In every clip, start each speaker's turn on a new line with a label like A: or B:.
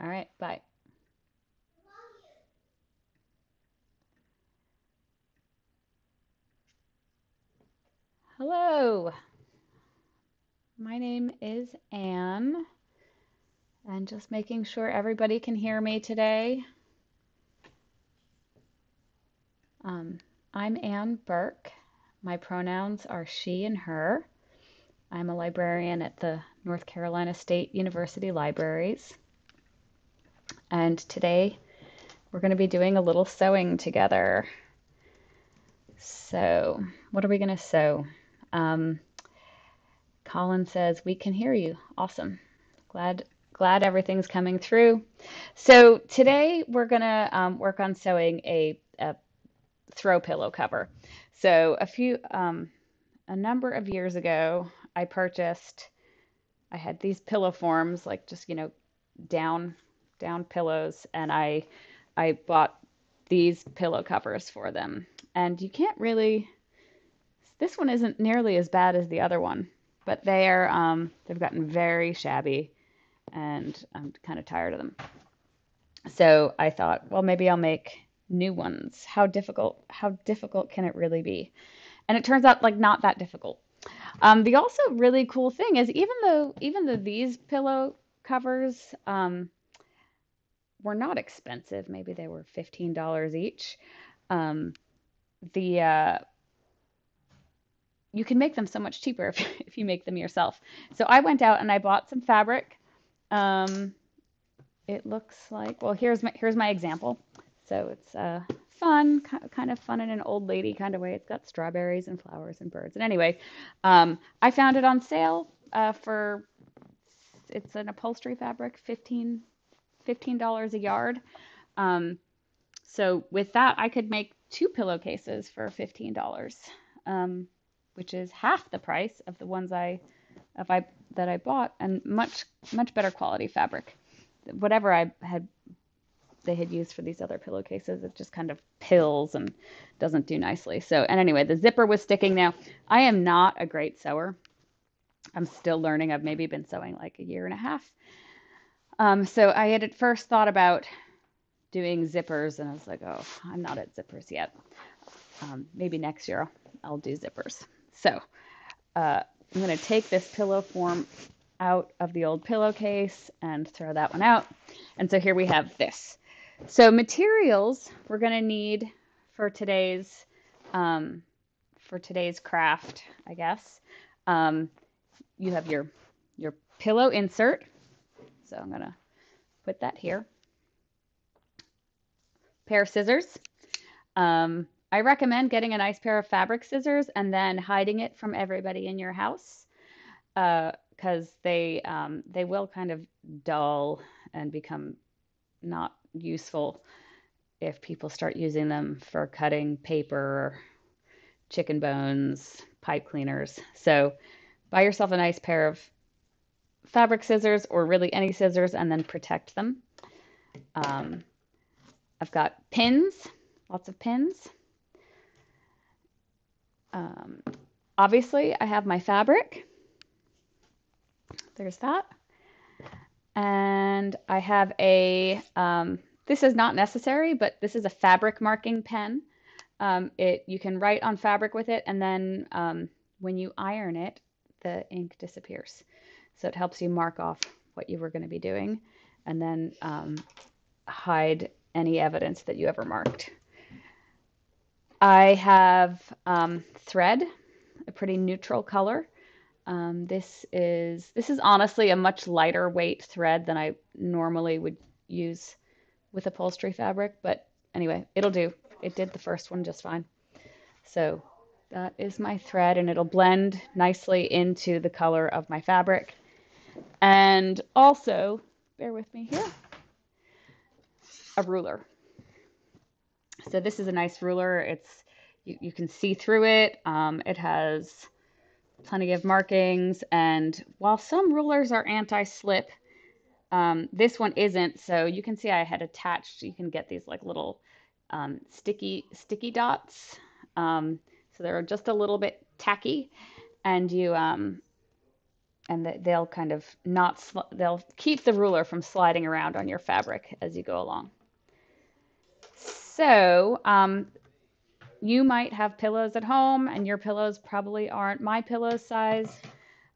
A: All right, bye. Hello. My name is Anne, and just making sure everybody can hear me today. Um, I'm Anne Burke. My pronouns are she and her. I'm a librarian at the North Carolina State University Libraries. And today we're going to be doing a little sewing together. So, what are we going to sew? Um, Colin says, We can hear you. Awesome. Glad glad everything's coming through. So today we're gonna um, work on sewing a, a, throw pillow cover. So a few um, a number of years ago, I purchased. I had these pillow forms, like just you know, down down pillows, and I I bought these pillow covers for them. And you can't really. This one isn't nearly as bad as the other one but they are um, they've gotten very shabby, and I'm kind of tired of them. So I thought, well, maybe I'll make new ones. How difficult? How difficult can it really be? And it turns out like not that difficult. Um, the also really cool thing is even though even though these pillow covers um, were not expensive, maybe they were fifteen dollars each. Um, the uh, you can make them so much cheaper if, if you make them yourself. So I went out and I bought some fabric. Um, it looks like, well, here's my, here's my example. So it's uh, fun, kind of fun in an old lady kind of way. It's got strawberries and flowers and birds. And anyway, um, I found it on sale uh, for, it's an upholstery fabric, 15 $15 a yard. Um, so with that, I could make two pillowcases for $15. Um, which is half the price of the ones I, if I that I bought, and much much better quality fabric. Whatever I had, they had used for these other pillowcases, it just kind of pills and doesn't do nicely. So, and anyway, the zipper was sticking. Now, I am not a great sewer. I'm still learning. I've maybe been sewing like a year and a half. Um, so I had at first thought about doing zippers, and I was like, oh, I'm not at zippers yet. Um, maybe next year I'll do zippers. So uh, I'm going to take this pillow form out of the old pillowcase and throw that one out. And so here we have this. So materials we're going to need for today's um, for today's craft, I guess. Um, you have your your pillow insert. So I'm going to put that here. Pair of scissors. Um, I recommend getting a nice pair of fabric scissors and then hiding it from everybody in your house because uh, they um, they will kind of dull and become not useful if people start using them for cutting paper, chicken bones, pipe cleaners. So buy yourself a nice pair of fabric scissors or really any scissors and then protect them. Um, I've got pins, lots of pins. Um, obviously, I have my fabric. There's that. And I have a, um, this is not necessary, but this is a fabric marking pen. Um, it You can write on fabric with it, and then um, when you iron it, the ink disappears. So it helps you mark off what you were going to be doing and then um, hide any evidence that you ever marked. I have um, thread, a pretty neutral color. Um, this is this is honestly a much lighter weight thread than I normally would use with upholstery fabric, but anyway, it'll do. It did the first one just fine. So that is my thread and it'll blend nicely into the color of my fabric. And also, bear with me here, a ruler. So this is a nice ruler. It's you, you can see through it. Um, it has plenty of markings, and while some rulers are anti-slip, um, this one isn't. So you can see I had attached. You can get these like little um, sticky sticky dots. Um, so they're just a little bit tacky, and you um, and they'll kind of not, they'll keep the ruler from sliding around on your fabric as you go along. So um, you might have pillows at home and your pillows probably aren't my pillow size.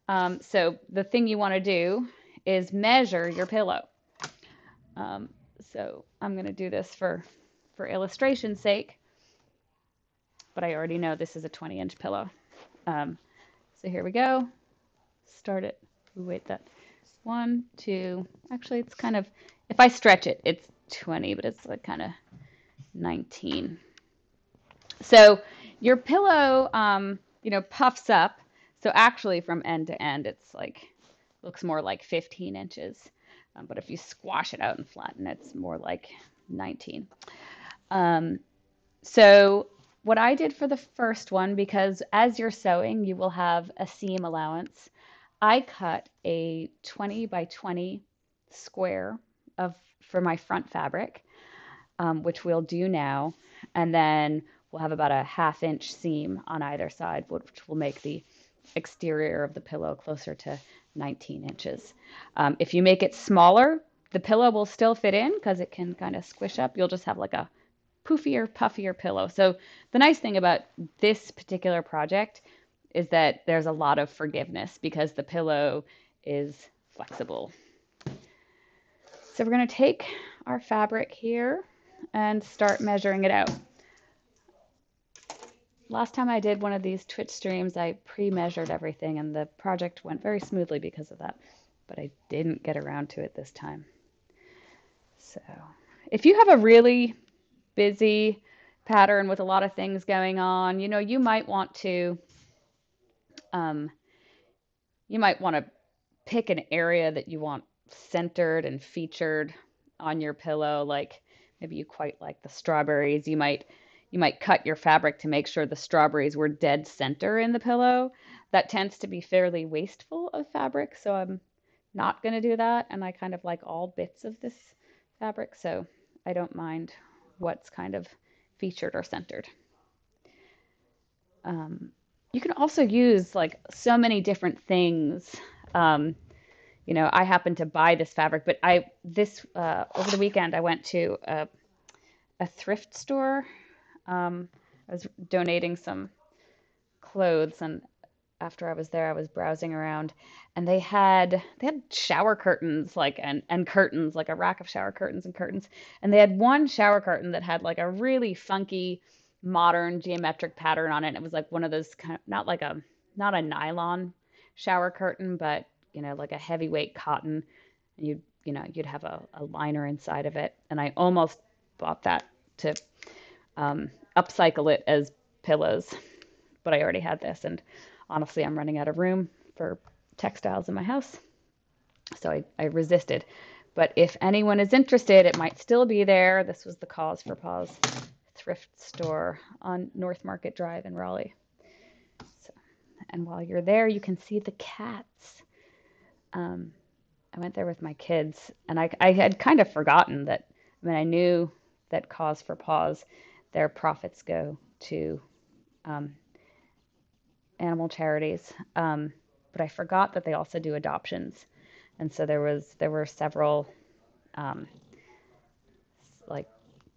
A: Um, so the thing you want to do is measure your pillow. Um, so I'm going to do this for, for illustration's sake, but I already know this is a 20 inch pillow. Um, so here we go. Start it. Wait, that one, two, actually it's kind of, if I stretch it, it's 20, but it's like kind of 19. So your pillow, um, you know, puffs up. So actually from end to end, it's like, looks more like 15 inches. Um, but if you squash it out and flatten it, it's more like 19. Um, so what I did for the first one, because as you're sewing, you will have a seam allowance. I cut a 20 by 20 square of for my front fabric, um, which we'll do now. And then we'll have about a half inch seam on either side, which will make the exterior of the pillow closer to 19 inches. Um, if you make it smaller, the pillow will still fit in because it can kind of squish up. You'll just have like a poofier, puffier pillow. So the nice thing about this particular project is that there's a lot of forgiveness because the pillow is flexible. So we're going to take our fabric here and start measuring it out last time I did one of these Twitch streams, I pre-measured everything and the project went very smoothly because of that, but I didn't get around to it this time. So if you have a really busy pattern with a lot of things going on, you know, you might want to, um, you might want to pick an area that you want centered and featured on your pillow. Like maybe you quite like the strawberries. You might you might cut your fabric to make sure the strawberries were dead center in the pillow. That tends to be fairly wasteful of fabric, so I'm not going to do that. And I kind of like all bits of this fabric, so I don't mind what's kind of featured or centered. Um, you can also use like so many different things. Um, you know, I happen to buy this fabric, but I this uh, over the weekend I went to a, a thrift store um, I was donating some clothes, and after I was there, I was browsing around, and they had they had shower curtains, like and and curtains, like a rack of shower curtains and curtains, and they had one shower curtain that had like a really funky modern geometric pattern on it. It was like one of those kind of not like a not a nylon shower curtain, but you know like a heavyweight cotton, and you you know you'd have a, a liner inside of it, and I almost bought that to um, upcycle it as pillows. But I already had this, and honestly, I'm running out of room for textiles in my house. So I, I resisted. But if anyone is interested, it might still be there. This was the Cause for Paws thrift store on North Market Drive in Raleigh. So, and while you're there, you can see the cats. Um, I went there with my kids, and I, I had kind of forgotten that. I mean, I knew that Cause for Paws their profits go to um, animal charities. Um, but I forgot that they also do adoptions, and so there was there were several um, like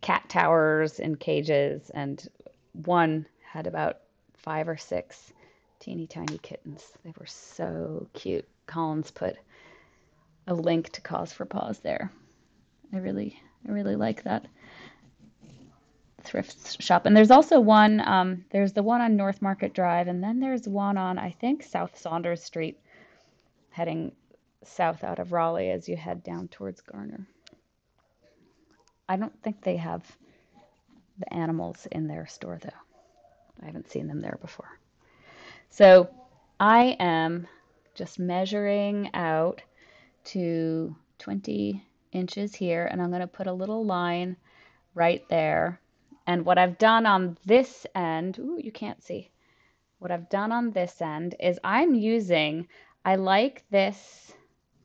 A: cat towers in cages, and one had about five or six teeny tiny kittens. They were so cute. Colin's put a link to Cause for Paws there. I really I really like that thrift shop. And there's also one, um, there's the one on North Market Drive, and then there's one on, I think, South Saunders Street, heading south out of Raleigh as you head down towards Garner. I don't think they have the animals in their store, though. I haven't seen them there before. So I am just measuring out to 20 inches here, and I'm going to put a little line right there and what I've done on this end, ooh, you can't see. What I've done on this end is I'm using, I like this,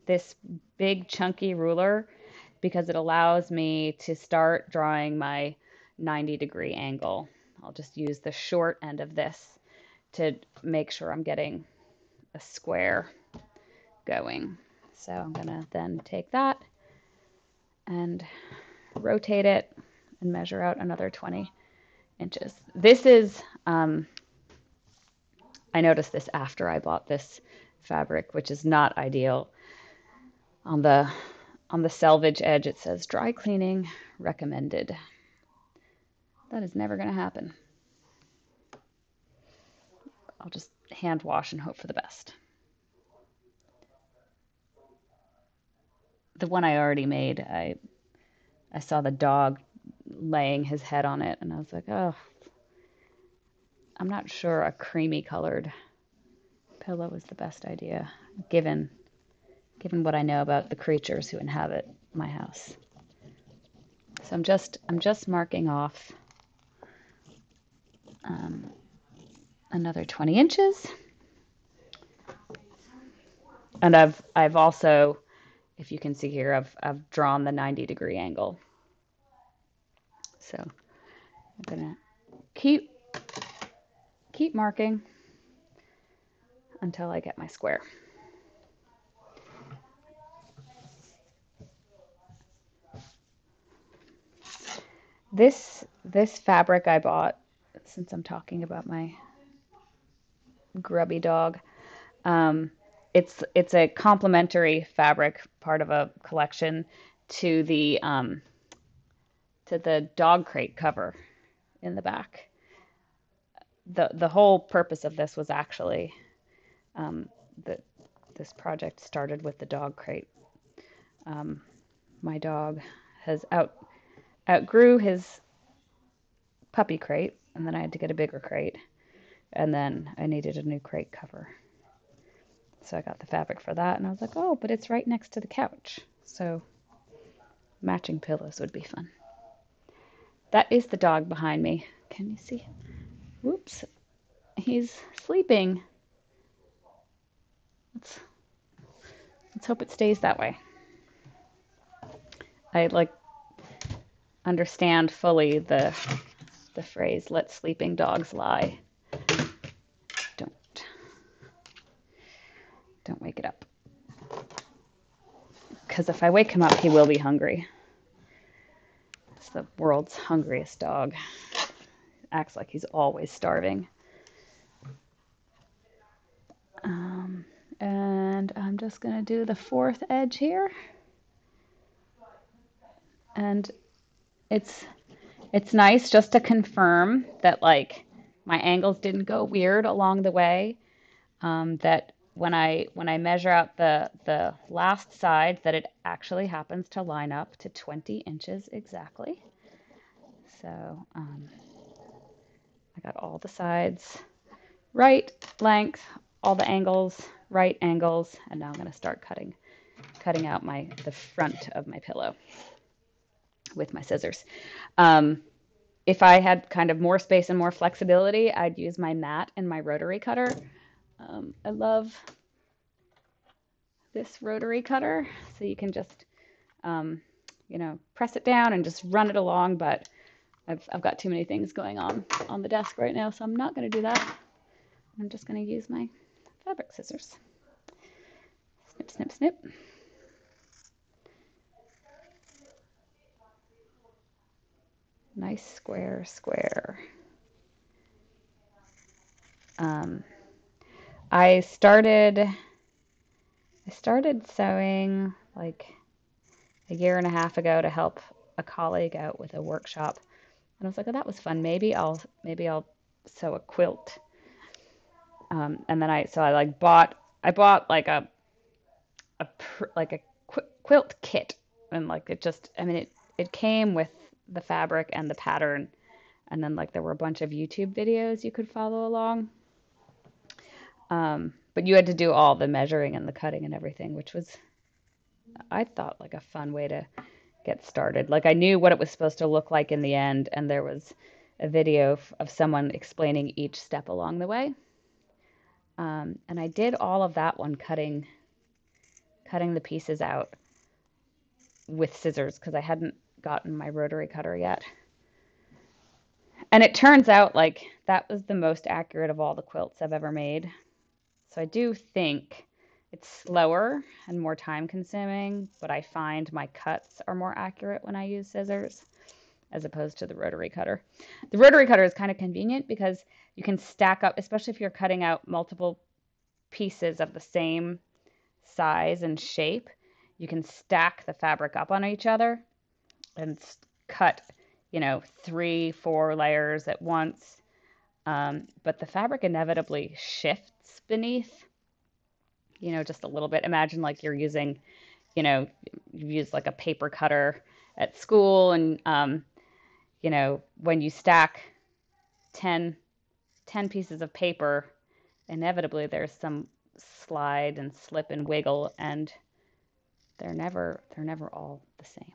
A: this big chunky ruler because it allows me to start drawing my 90 degree angle. I'll just use the short end of this to make sure I'm getting a square going. So I'm gonna then take that and rotate it and measure out another 20 inches. This is, um, I noticed this after I bought this fabric, which is not ideal. On the on the selvage edge, it says dry cleaning recommended. That is never going to happen. I'll just hand wash and hope for the best. The one I already made, I I saw the dog laying his head on it, and I was like, oh, I'm not sure a creamy colored pillow is the best idea, given given what I know about the creatures who inhabit my house. So I'm just I'm just marking off um, another 20 inches. And I've I've also, if you can see here, I've I've drawn the 90 degree angle. So I'm gonna keep keep marking until I get my square. This this fabric I bought since I'm talking about my grubby dog. Um, it's it's a complementary fabric, part of a collection to the um, to the dog crate cover in the back. the The whole purpose of this was actually um, that this project started with the dog crate. Um, my dog has out outgrew his puppy crate, and then I had to get a bigger crate, and then I needed a new crate cover. So I got the fabric for that, and I was like, oh, but it's right next to the couch, so matching pillows would be fun. That is the dog behind me. Can you see? Whoops. He's sleeping. Let's, let's hope it stays that way. I like understand fully the the phrase let sleeping dogs lie. Don't don't wake it up. Cuz if I wake him up, he will be hungry. It's the world's hungriest dog. Acts like he's always starving. Um, and I'm just going to do the fourth edge here. And it's it's nice just to confirm that like my angles didn't go weird along the way. Um, that when I when I measure out the the last side, that it actually happens to line up to 20 inches exactly. So um, I got all the sides right length, all the angles right angles, and now I'm going to start cutting cutting out my the front of my pillow with my scissors. Um, if I had kind of more space and more flexibility, I'd use my mat and my rotary cutter. Um, I love this rotary cutter, so you can just, um, you know, press it down and just run it along, but I've, I've got too many things going on on the desk right now, so I'm not going to do that. I'm just going to use my fabric scissors. Snip, snip, snip. Nice square square. Um, I started I started sewing like a year and a half ago to help a colleague out with a workshop. And I was like, oh, that was fun. Maybe I'll maybe I'll sew a quilt. Um, and then I so I like bought I bought like a a like a quilt kit and like it just I mean it it came with the fabric and the pattern. And then like there were a bunch of YouTube videos you could follow along. Um, but you had to do all the measuring and the cutting and everything, which was I thought like a fun way to get started. Like I knew what it was supposed to look like in the end, and there was a video of someone explaining each step along the way. Um, and I did all of that one cutting cutting the pieces out with scissors because I hadn't gotten my rotary cutter yet. And it turns out like that was the most accurate of all the quilts I've ever made. So I do think It's slower and more time consuming, but I find my cuts are more accurate when I use scissors as opposed to the rotary cutter. The rotary cutter is kind of convenient because you can stack up, especially if you're cutting out multiple pieces of the same size and shape. You can stack the fabric up on each other and cut, you know, three, four layers at once. Um, but the fabric inevitably shifts beneath, you know, just a little bit. Imagine like you're using, you know, you use like a paper cutter at school and, um, you know, when you stack 10, 10 pieces of paper, inevitably there's some slide and slip and wiggle and they're never they're never all the same.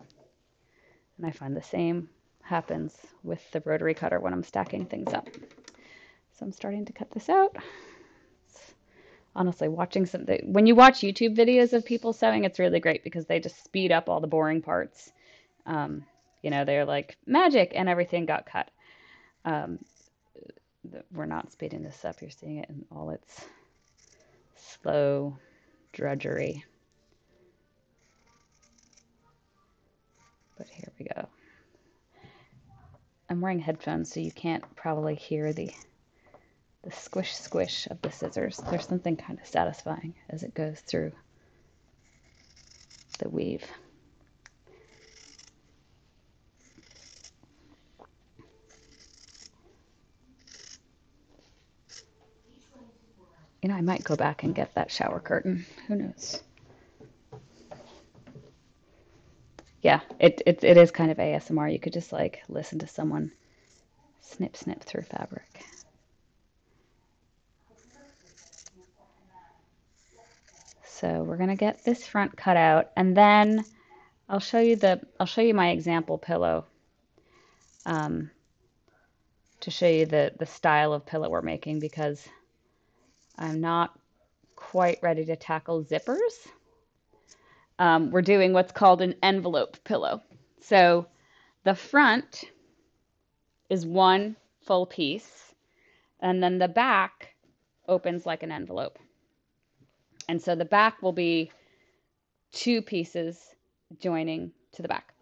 A: And I find the same happens with the rotary cutter when I'm stacking things up. So I'm starting to cut this out. It's honestly, watching something, when you watch YouTube videos of people sewing, it's really great because they just speed up all the boring parts. Um, you know, they're like magic and everything got cut. Um, we're not speeding this up. You're seeing it in all its slow drudgery. But here we go. I'm wearing headphones, so you can't probably hear the the squish squish of the scissors. There's something kind of satisfying as it goes through the weave. You know, I might go back and get that shower curtain. Who knows? Yeah, it, it, it is kind of ASMR. You could just like listen to someone snip, snip through fabric. So we're gonna get this front cut out and then I'll show you the I'll show you my example pillow um, to show you the the style of pillow we're making because I'm not quite ready to tackle zippers. Um, we're doing what's called an envelope pillow. So the front is one full piece, and then the back opens like an envelope. And so the back will be two pieces joining to the back.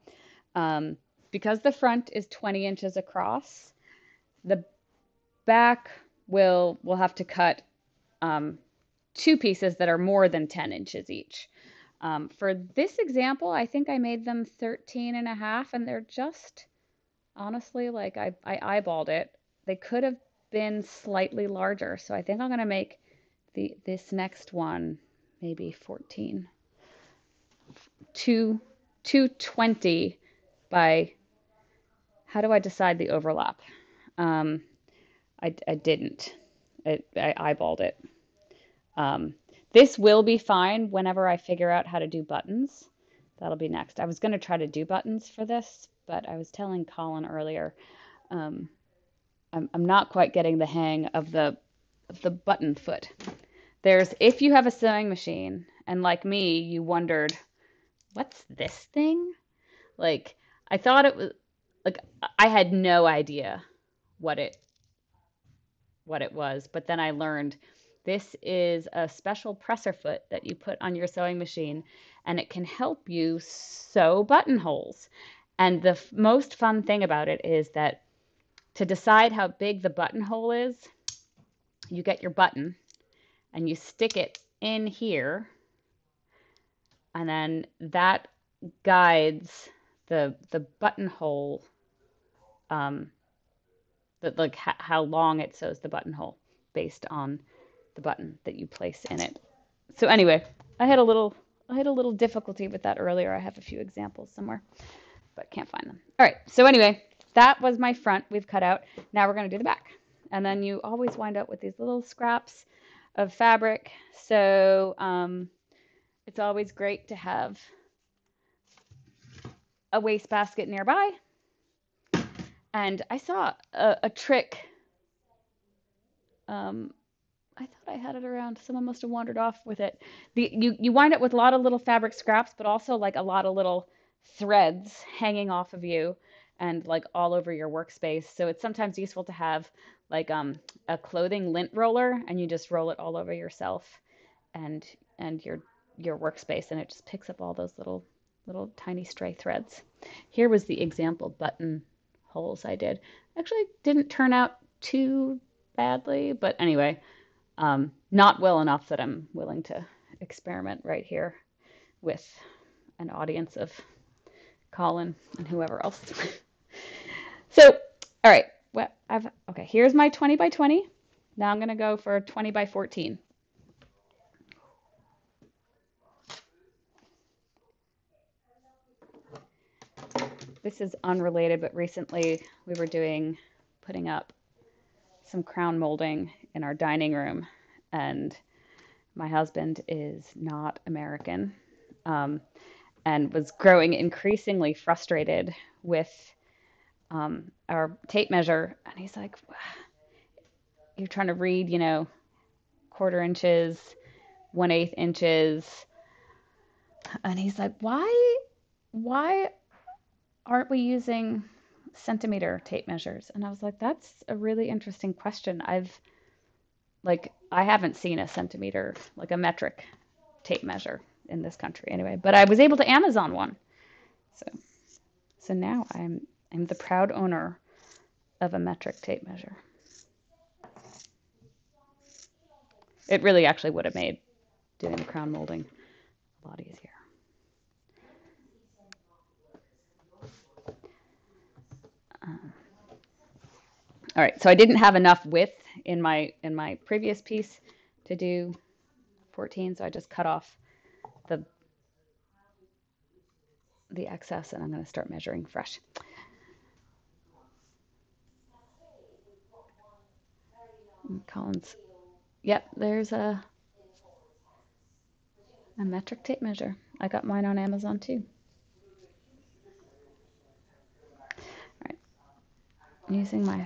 A: Um, because the front is 20 inches across, the back will will have to cut um, two pieces that are more than 10 inches each. Um, for this example, I think I made them 13 and a half and they're just, honestly, like I, I eyeballed it. They could have been slightly larger. So I think I'm going to make the this next one maybe 14. 2, 220 by, how do I decide the overlap? Um, I, I didn't. I, I eyeballed it. Um, this will be fine whenever I figure out how to do buttons. That'll be next. I was going to try to do buttons for this, but I was telling Colin earlier, um, I'm, I'm not quite getting the hang of the of the button foot. There's if you have a sewing machine and like me, you wondered, what's this thing? Like I thought it was like I had no idea what it what it was, but then I learned this is a special presser foot that you put on your sewing machine and it can help you sew buttonholes. And the f- most fun thing about it is that to decide how big the buttonhole is, you get your button and you stick it in here, and then that guides the the buttonhole, um, the, like how long it sews the buttonhole based on the button that you place in it. So anyway, I had a little I had a little difficulty with that earlier. I have a few examples somewhere, but can't find them. All right. So anyway, that was my front we've cut out. Now we're going to do the back. And then you always wind up with these little scraps of fabric. So um, it's always great to have a wastebasket nearby. And I saw a, a trick um, I thought I had it around. Someone must have wandered off with it. The you you wind up with a lot of little fabric scraps, but also like a lot of little threads hanging off of you and like all over your workspace. So it's sometimes useful to have like um a clothing lint roller and you just roll it all over yourself and and your your workspace and it just picks up all those little little tiny stray threads. Here was the example button holes I did. Actually didn't turn out too badly, but anyway, um, not well enough that I'm willing to experiment right here with an audience of Colin and whoever else. so, all right, well, I've okay. Here's my 20 by 20. Now I'm gonna go for 20 by 14. This is unrelated, but recently we were doing putting up some crown molding in our dining room, and my husband is not American um, and was growing increasingly frustrated with um, our tape measure. And he's like, You're trying to read, you know, quarter inches, one eighth inches. And he's like, Why? Why aren't we using centimeter tape measures? And I was like, that's a really interesting question. I've like I haven't seen a centimeter, like a metric tape measure in this country anyway, but I was able to Amazon one. So so now I'm I'm the proud owner of a metric tape measure. It really actually would have made doing the crown molding a lot easier. Um, all right, so I didn't have enough width in my in my previous piece to do 14, so I just cut off the the excess and I'm going to start measuring fresh. Colin's. Yep, there's a a metric tape measure. I got mine on Amazon too. using my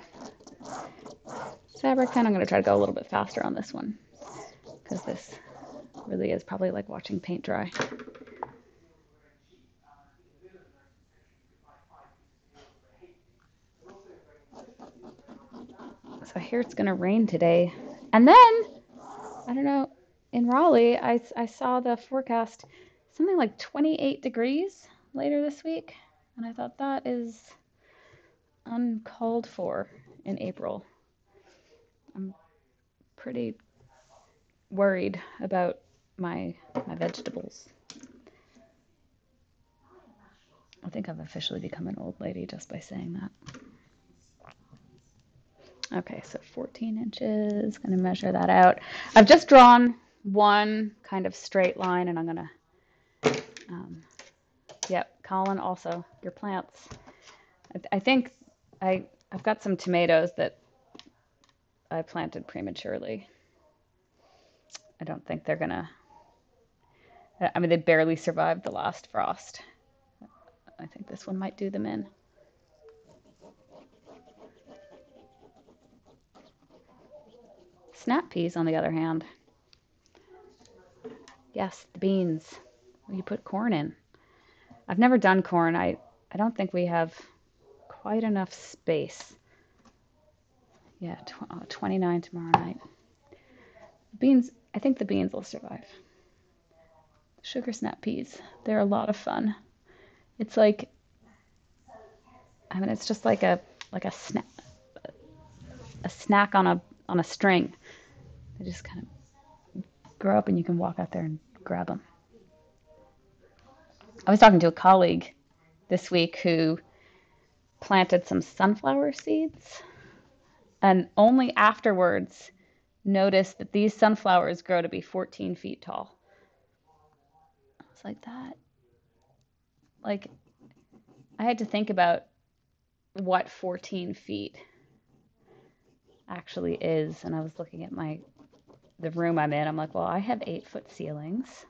A: fabric pen. I'm going to try to go a little bit faster on this one because this really is probably like watching paint dry. So hear it's going to rain today. And then, I don't know, in Raleigh, I, I saw the forecast something like 28 degrees later this week. And I thought that is uncalled for in April. I'm pretty worried about my my vegetables. I think I've officially become an old lady just by saying that. Okay, so 14 inches, gonna measure that out. I've just drawn one kind of straight line and I'm gonna, um, yep, Colin also, your plants. I, I think I, I've got some tomatoes that I planted prematurely. I don't think they're gonna, I mean, they barely survived the last frost. I think this one might do them in. Snap peas, on the other hand. Yes, the beans. You put corn in. I've never done corn. I, I don't think we have quite enough space. Yeah, tw- uh, 29 tomorrow night. Beans, I think the beans will survive. Sugar snap peas, they're a lot of fun. It's like, I mean, it's just like a like a snack, a snack on a on a string. They just kind of grow up, and you can walk out there and grab them. I was talking to a colleague this week who planted some sunflower seeds and only afterwards noticed that these sunflowers grow to be 14 feet tall. It's like, that. Like, I had to think about what 14 feet actually is. And I was looking at my the room I'm in. I'm like, well, I have eight foot ceilings.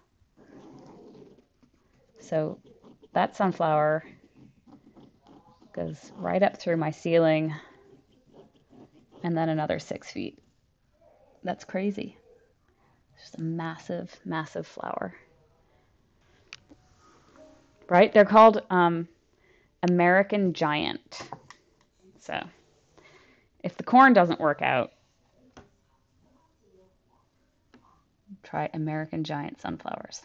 A: So that sunflower goes right up through my ceiling and then another six feet. That's crazy. Just a massive, massive flower. Right? They're called um, American Giant. So if the corn doesn't work out, try American Giant sunflowers.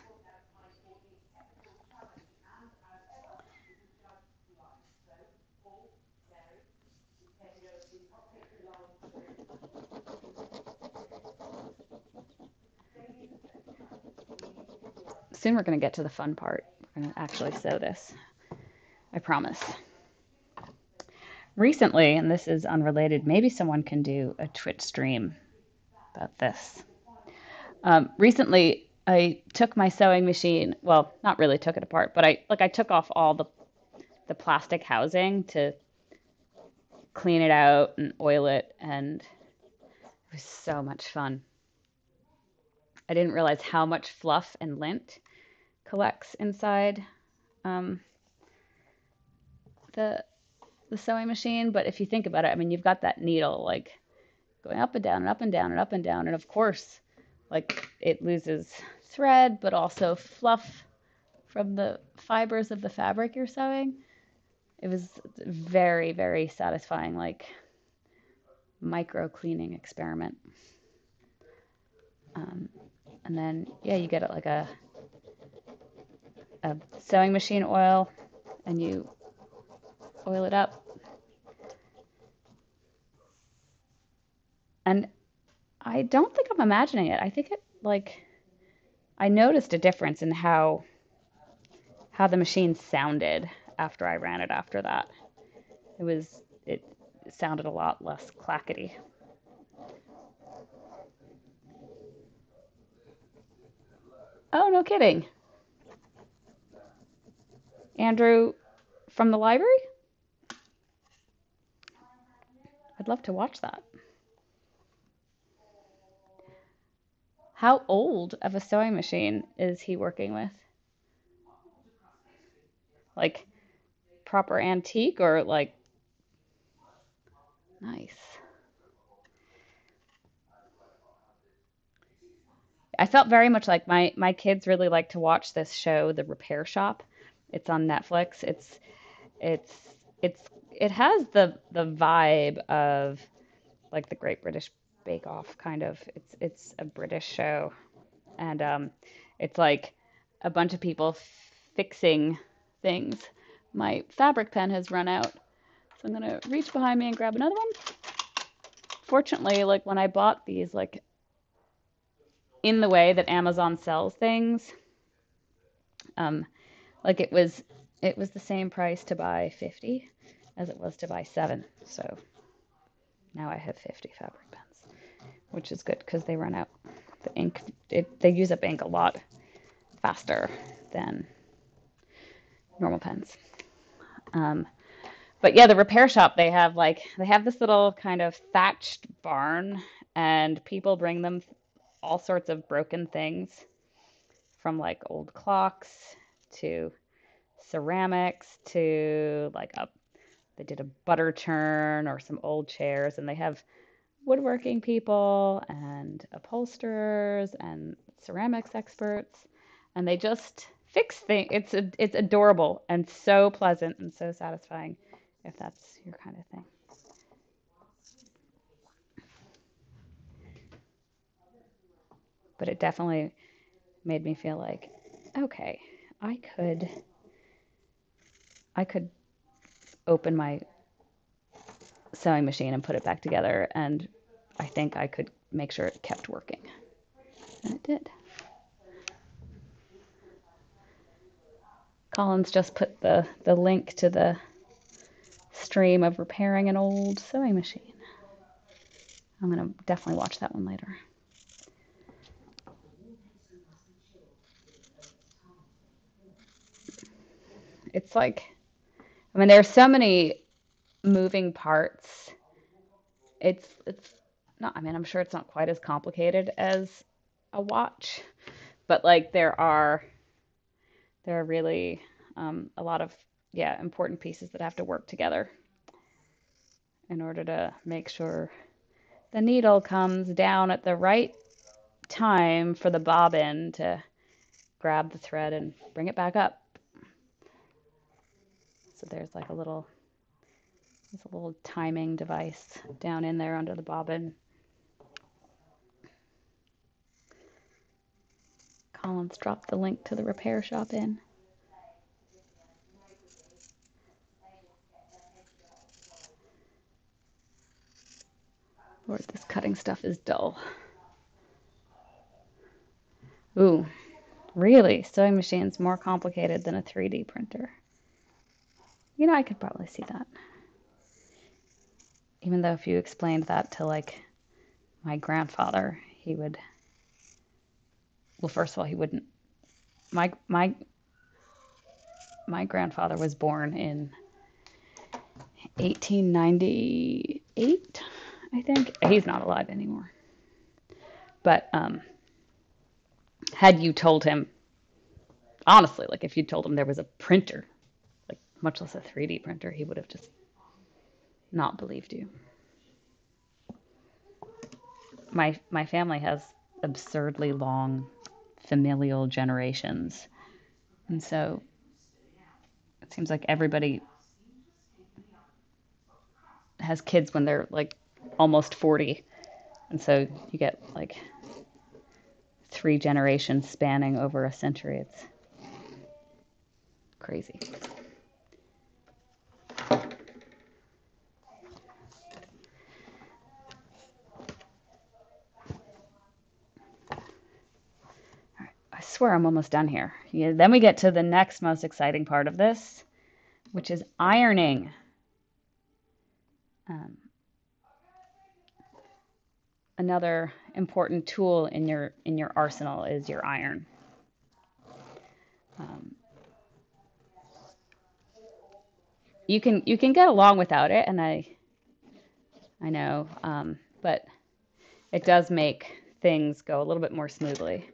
A: Soon we're going to get to the fun part. We're going to actually sew this. I promise. Recently, and this is unrelated, maybe someone can do a Twitch stream about this. Um, recently, I took my sewing machine. Well, not really took it apart, but I like I took off all the the plastic housing to clean it out and oil it, and it was so much fun. I didn't realize how much fluff and lint collects inside um, the the sewing machine. But if you think about it, I mean, you've got that needle like going up and down and up and down and up and down, and of course, like it loses thread, but also fluff from the fibers of the fabric you're sewing. It was very, very satisfying, like micro cleaning experiment. Um, and then, yeah, you get it like a a sewing machine oil and you oil it up. And I don't think I'm imagining it. I think it like I noticed a difference in how how the machine sounded after I ran it after that. It was it sounded a lot less clackety. Oh, no kidding. Andrew from the library? I'd love to watch that. How old of a sewing machine is he working with? Like proper antique or like nice? I felt very much like my my kids really like to watch this show, The Repair Shop. It's on Netflix. It's it's it's it has the the vibe of like the Great British Bake Off kind of. It's it's a British show, and um, it's like a bunch of people fixing things. My fabric pen has run out, so I'm gonna reach behind me and grab another one. Fortunately, like when I bought these, like in the way that Amazon sells things. Um, like it was it was the same price to buy 50 as it was to buy 7. So now I have 50 fabric pens, which is good because they run out. The ink it, they use up ink a lot faster than normal pens. Um, but yeah, the repair shop they have like they have this little kind of thatched barn and people bring them all sorts of broken things from like old clocks to ceramics to like a they did a butter churn or some old chairs and they have woodworking people and upholsterers and ceramics experts and they just fix things it's a, it's adorable and so pleasant and so satisfying if that's your kind of thing. But it definitely made me feel like, okay, I could I could open my sewing machine and put it back together and I think I could make sure it kept working. And it did. Colin's just put the, the link to the stream of repairing an old sewing machine. I'm going to definitely watch that one later. It's like, I mean, there's so many moving parts. It's it's not. I mean, I'm sure it's not quite as complicated as a watch, but like there are there are really um, a lot of yeah important pieces that have to work together in order to make sure the needle comes down at the right time for the bobbin to grab the thread and bring it back up. So there's like a little, there's a little timing device down in there under the bobbin. Alan's dropped the link to the repair shop in. Lord, this cutting stuff is dull. Ooh, really? Sewing machine's more complicated than a 3D printer. You know, I could probably see that. Even though if you explained that to like my grandfather, he would well, first of all, he wouldn't my my my grandfather was born in 1898 I think. He's not alive anymore. But um, had you told him, honestly, like if you told him there was a printer, much less a 3D printer, he would have just not believed you. My my family has absurdly long familial generations. And so it seems like everybody has kids when they're like almost 40. And so you get like three generations spanning over a century. It's crazy. Swear I'm almost done here. Yeah, then we get to the next most exciting part of this, which is ironing. Um, another important tool in your in your arsenal is your iron. Um, you can you can get along without it, and I I know, um, but it does make things go a little bit more smoothly.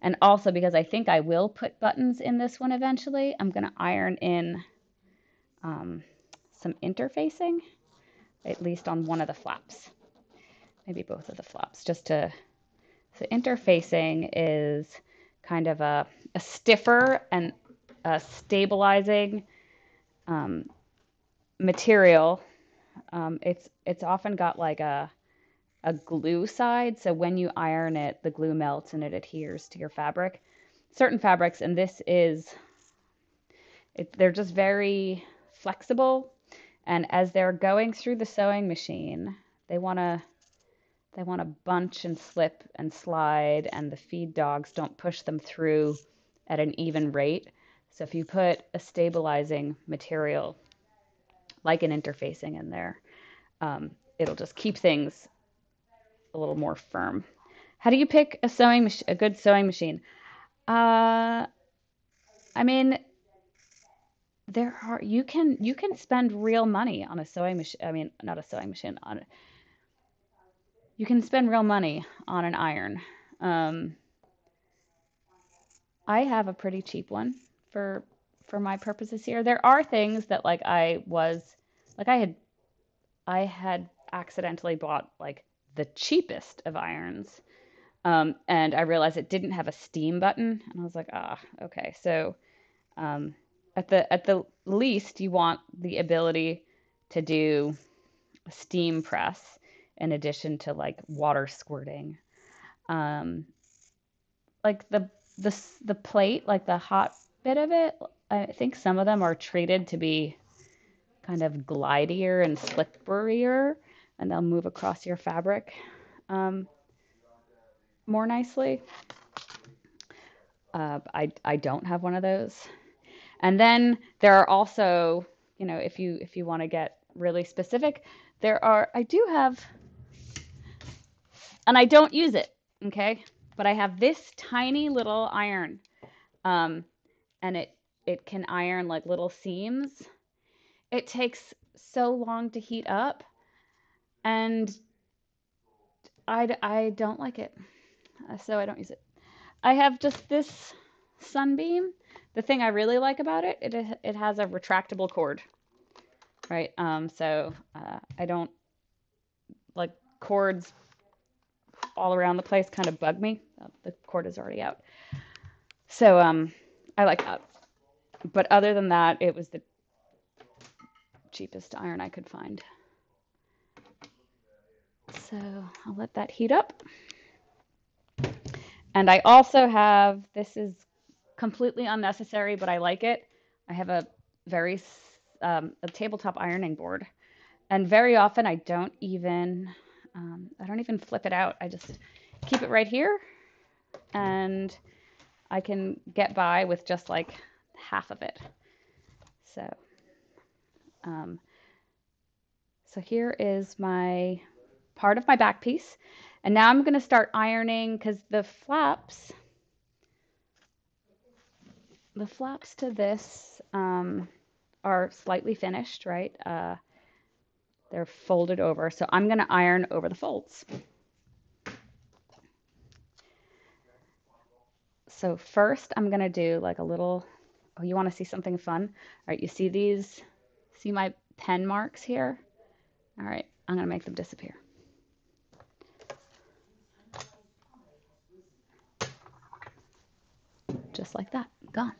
A: And also because I think I will put buttons in this one eventually, I'm going to iron in um, some interfacing, at least on one of the flaps maybe both of the flaps just to, so interfacing is kind of a, a stiffer and a stabilizing um, material. Um, it's, it's often got like a, a glue side. So when you iron it, the glue melts and it adheres to your fabric. Certain fabrics, and this is, it, they're just very flexible. And as they're going through the sewing machine, they want to they want to bunch and slip and slide, and the feed dogs don't push them through at an even rate. So if you put a stabilizing material like an interfacing in there, um, it'll just keep things a little more firm. How do you pick a sewing mach- a good sewing machine? Uh, I mean, there are you can you can spend real money on a sewing machine. I mean, not a sewing machine on you can spend real money on an iron. Um, I have a pretty cheap one for for my purposes here. There are things that like I was like I had I had accidentally bought like the cheapest of irons. Um, and I realized it didn't have a steam button, and I was like, ah, okay. So, um, at the at the least, you want the ability to do a steam press, in addition to like water squirting. Um, like the the the plate, like the hot bit of it, I think some of them are treated to be kind of glidier and slipperier, and they'll move across your fabric um, more nicely. Uh, I I don't have one of those. And then there are also, you know, if you if you want to get really specific, there are I do have and I don't use it, okay? But I have this tiny little iron, um, and it it can iron like little seams. It takes so long to heat up, and I I don't like it, uh, so I don't use it. I have just this Sunbeam. The thing I really like about it, it it has a retractable cord, right? Um, so uh, I don't like cords all around the place kind of bug me. Oh, the cord is already out. So um, I like that. But other than that, it was the cheapest iron I could find. So I'll let that heat up. And I also have, this is completely unnecessary, but I like it. I have a very um, a tabletop ironing board, and very often I don't even um, I don't even flip it out. I just keep it right here, and I can get by with just like half of it. So, um, so here is my part of my back piece. And now I'm going to start ironing because the flaps, the flaps to this um, are slightly finished, right? Uh, they're folded over. So I'm going to iron over the folds. So first I'm going to do like a little, oh, you want to see something fun? All right, you see these, see my pen marks here? All right, I'm going to make them disappear. Just like that, gone.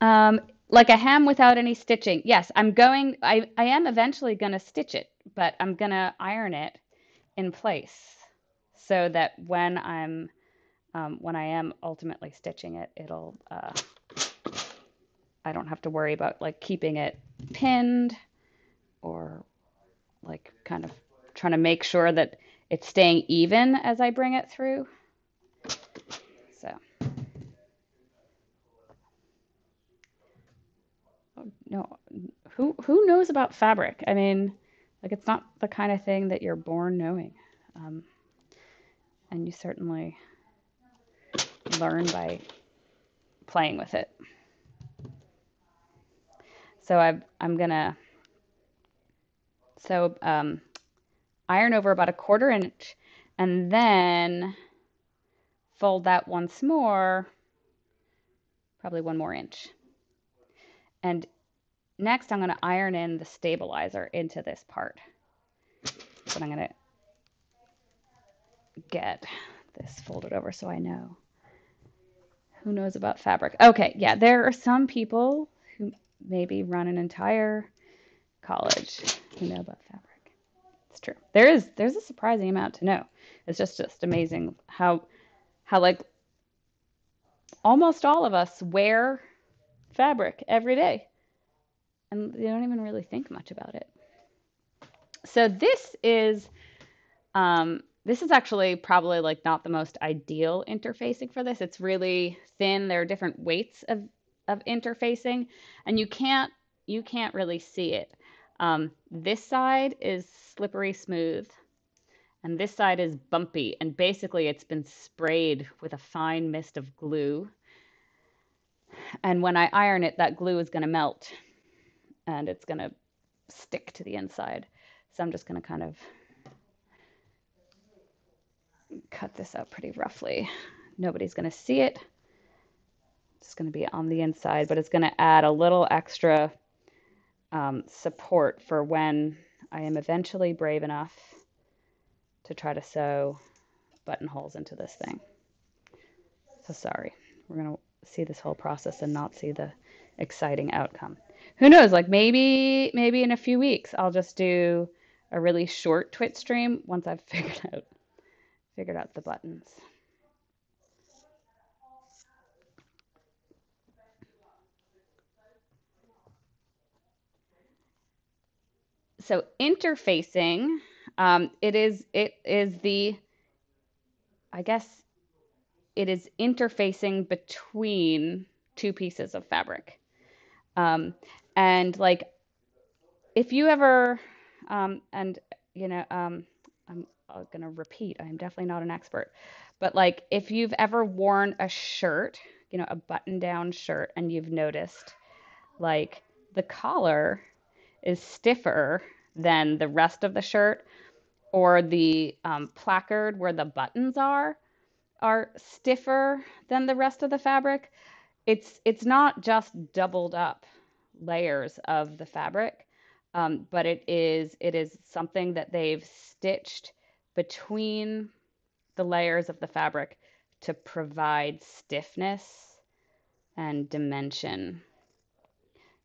A: Um, like a hem without any stitching. Yes, I'm going, I, I am eventually going to stitch it, but I'm going to iron it in place so that when I'm, um, when I am ultimately stitching it, it'll, uh, I don't have to worry about like keeping it pinned or like kind of trying to make sure that it's staying even as I bring it through. So. Oh, no, who who knows about fabric? I mean, like it's not the kind of thing that you're born knowing, um, and you certainly learn by playing with it. So i I'm gonna so um, iron over about a quarter inch, and then fold that once more, probably one more inch. And next I'm going to iron in the stabilizer into this part. So I'm going to get this folded over so I know. Who knows about fabric? Okay, yeah, there are some people who maybe run an entire college who know about fabric. It's true. There is there's a surprising amount to know. It's just just amazing how how like almost all of us wear fabric every day. And they don't even really think much about it. So this is um, this is actually probably like not the most ideal interfacing for this. It's really thin. There are different weights of, of interfacing and you can't you can't really see it. Um, this side is slippery smooth and this side is bumpy and basically it's been sprayed with a fine mist of glue and when I iron it, that glue is going to melt and it's going to stick to the inside. So I'm just going to kind of cut this out pretty roughly. Nobody's going to see it. It's going to be on the inside, but it's going to add a little extra um, support for when I am eventually brave enough to try to sew buttonholes into this thing. So sorry. We're going to see this whole process and not see the exciting outcome. Who knows? Like maybe maybe in a few weeks I'll just do a really short Twitch stream once I've figured out figured out the buttons. So interfacing, um, it is it is the I guess it is interfacing between two pieces of fabric. Um, and like, if you ever, um, and you know, um, I'm going to repeat, I'm definitely not an expert, but like, if you've ever worn a shirt, you know, a button down shirt, and you've noticed like the collar is stiffer than the rest of the shirt, or the um, placket where the buttons are are stiffer than the rest of the fabric, it's it's not just doubled up layers of the fabric, um, but it is it is something that they've stitched between the layers of the fabric to provide stiffness and dimension.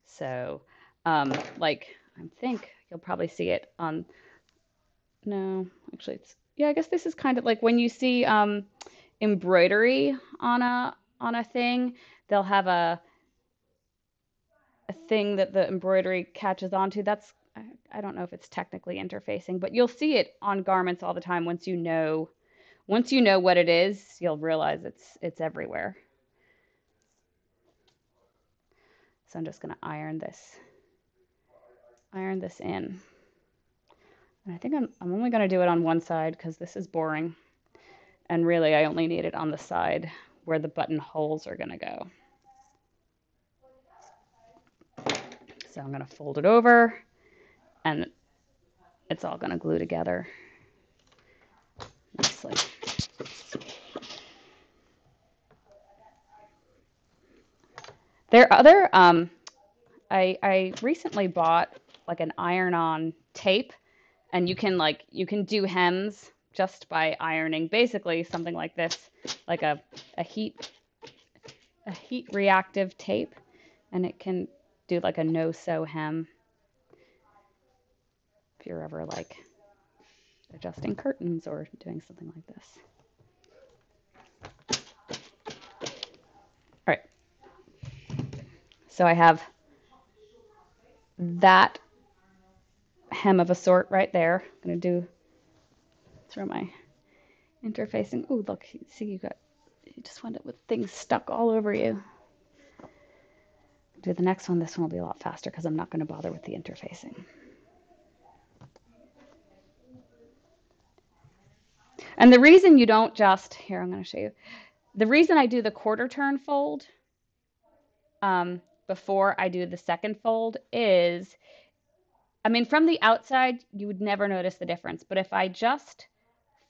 A: So, um, like I think you'll probably see it on no, actually it's, yeah, I guess this is kind of like when you see um, embroidery on a on a thing, they'll have a a thing that the embroidery catches onto. That's I, don't know if it's technically interfacing, but you'll see it on garments all the time once you know once you know what it is, you'll realize it's it's everywhere. So I'm just going to iron this iron this in. And I think I'm, I'm only going to do it on one side because this is boring. And really, I only need it on the side where the button holes are going to go. So I'm going to fold it over and it's all going to glue together nicely. There are other, um, I, I recently bought like an iron-on tape and you can like, you can do hems just by ironing basically something like this, like a, a heat, a heat reactive tape and it can do like a no-sew hem if you're ever like adjusting curtains or doing something like this. All right. So I have that hem of a sort right there. I'm going to do, throw my interfacing. Oh, look, see you got, you just wind up with things stuck all over you do the next one. This one will be a lot faster because I'm not going to bother with the interfacing. And the reason you don't just, here, I'm going to show you. The reason I do the quarter turn fold um, before I do the second fold is, I mean, from the outside, you would never notice the difference. But if I just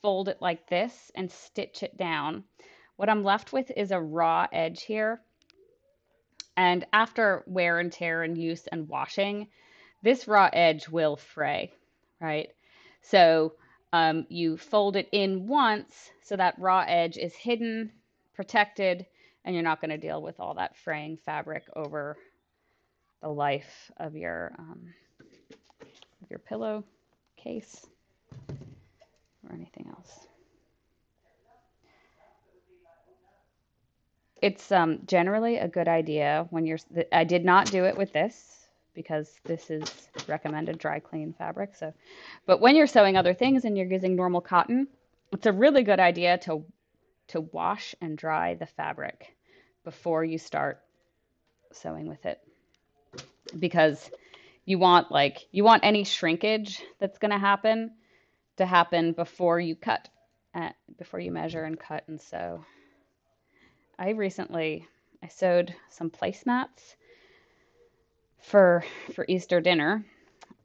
A: fold it like this and stitch it down, what I'm left with is a raw edge here. And after wear and tear and use and washing, this raw edge will fray, right? So um, you fold it in once so that raw edge is hidden, protected, and you're not going to deal with all that fraying fabric over the life of your um, of your pillow case or anything else. it's um, generally a good idea when you're. I did not do it with this because this is recommended dry clean fabric. So, but when you're sewing other things and you're using normal cotton, it's a really good idea to to wash and dry the fabric before you start sewing with it because you want like you want any shrinkage that's going to happen to happen before you cut uh, before you measure and cut and sew I recently I sewed some placemats for for Easter dinner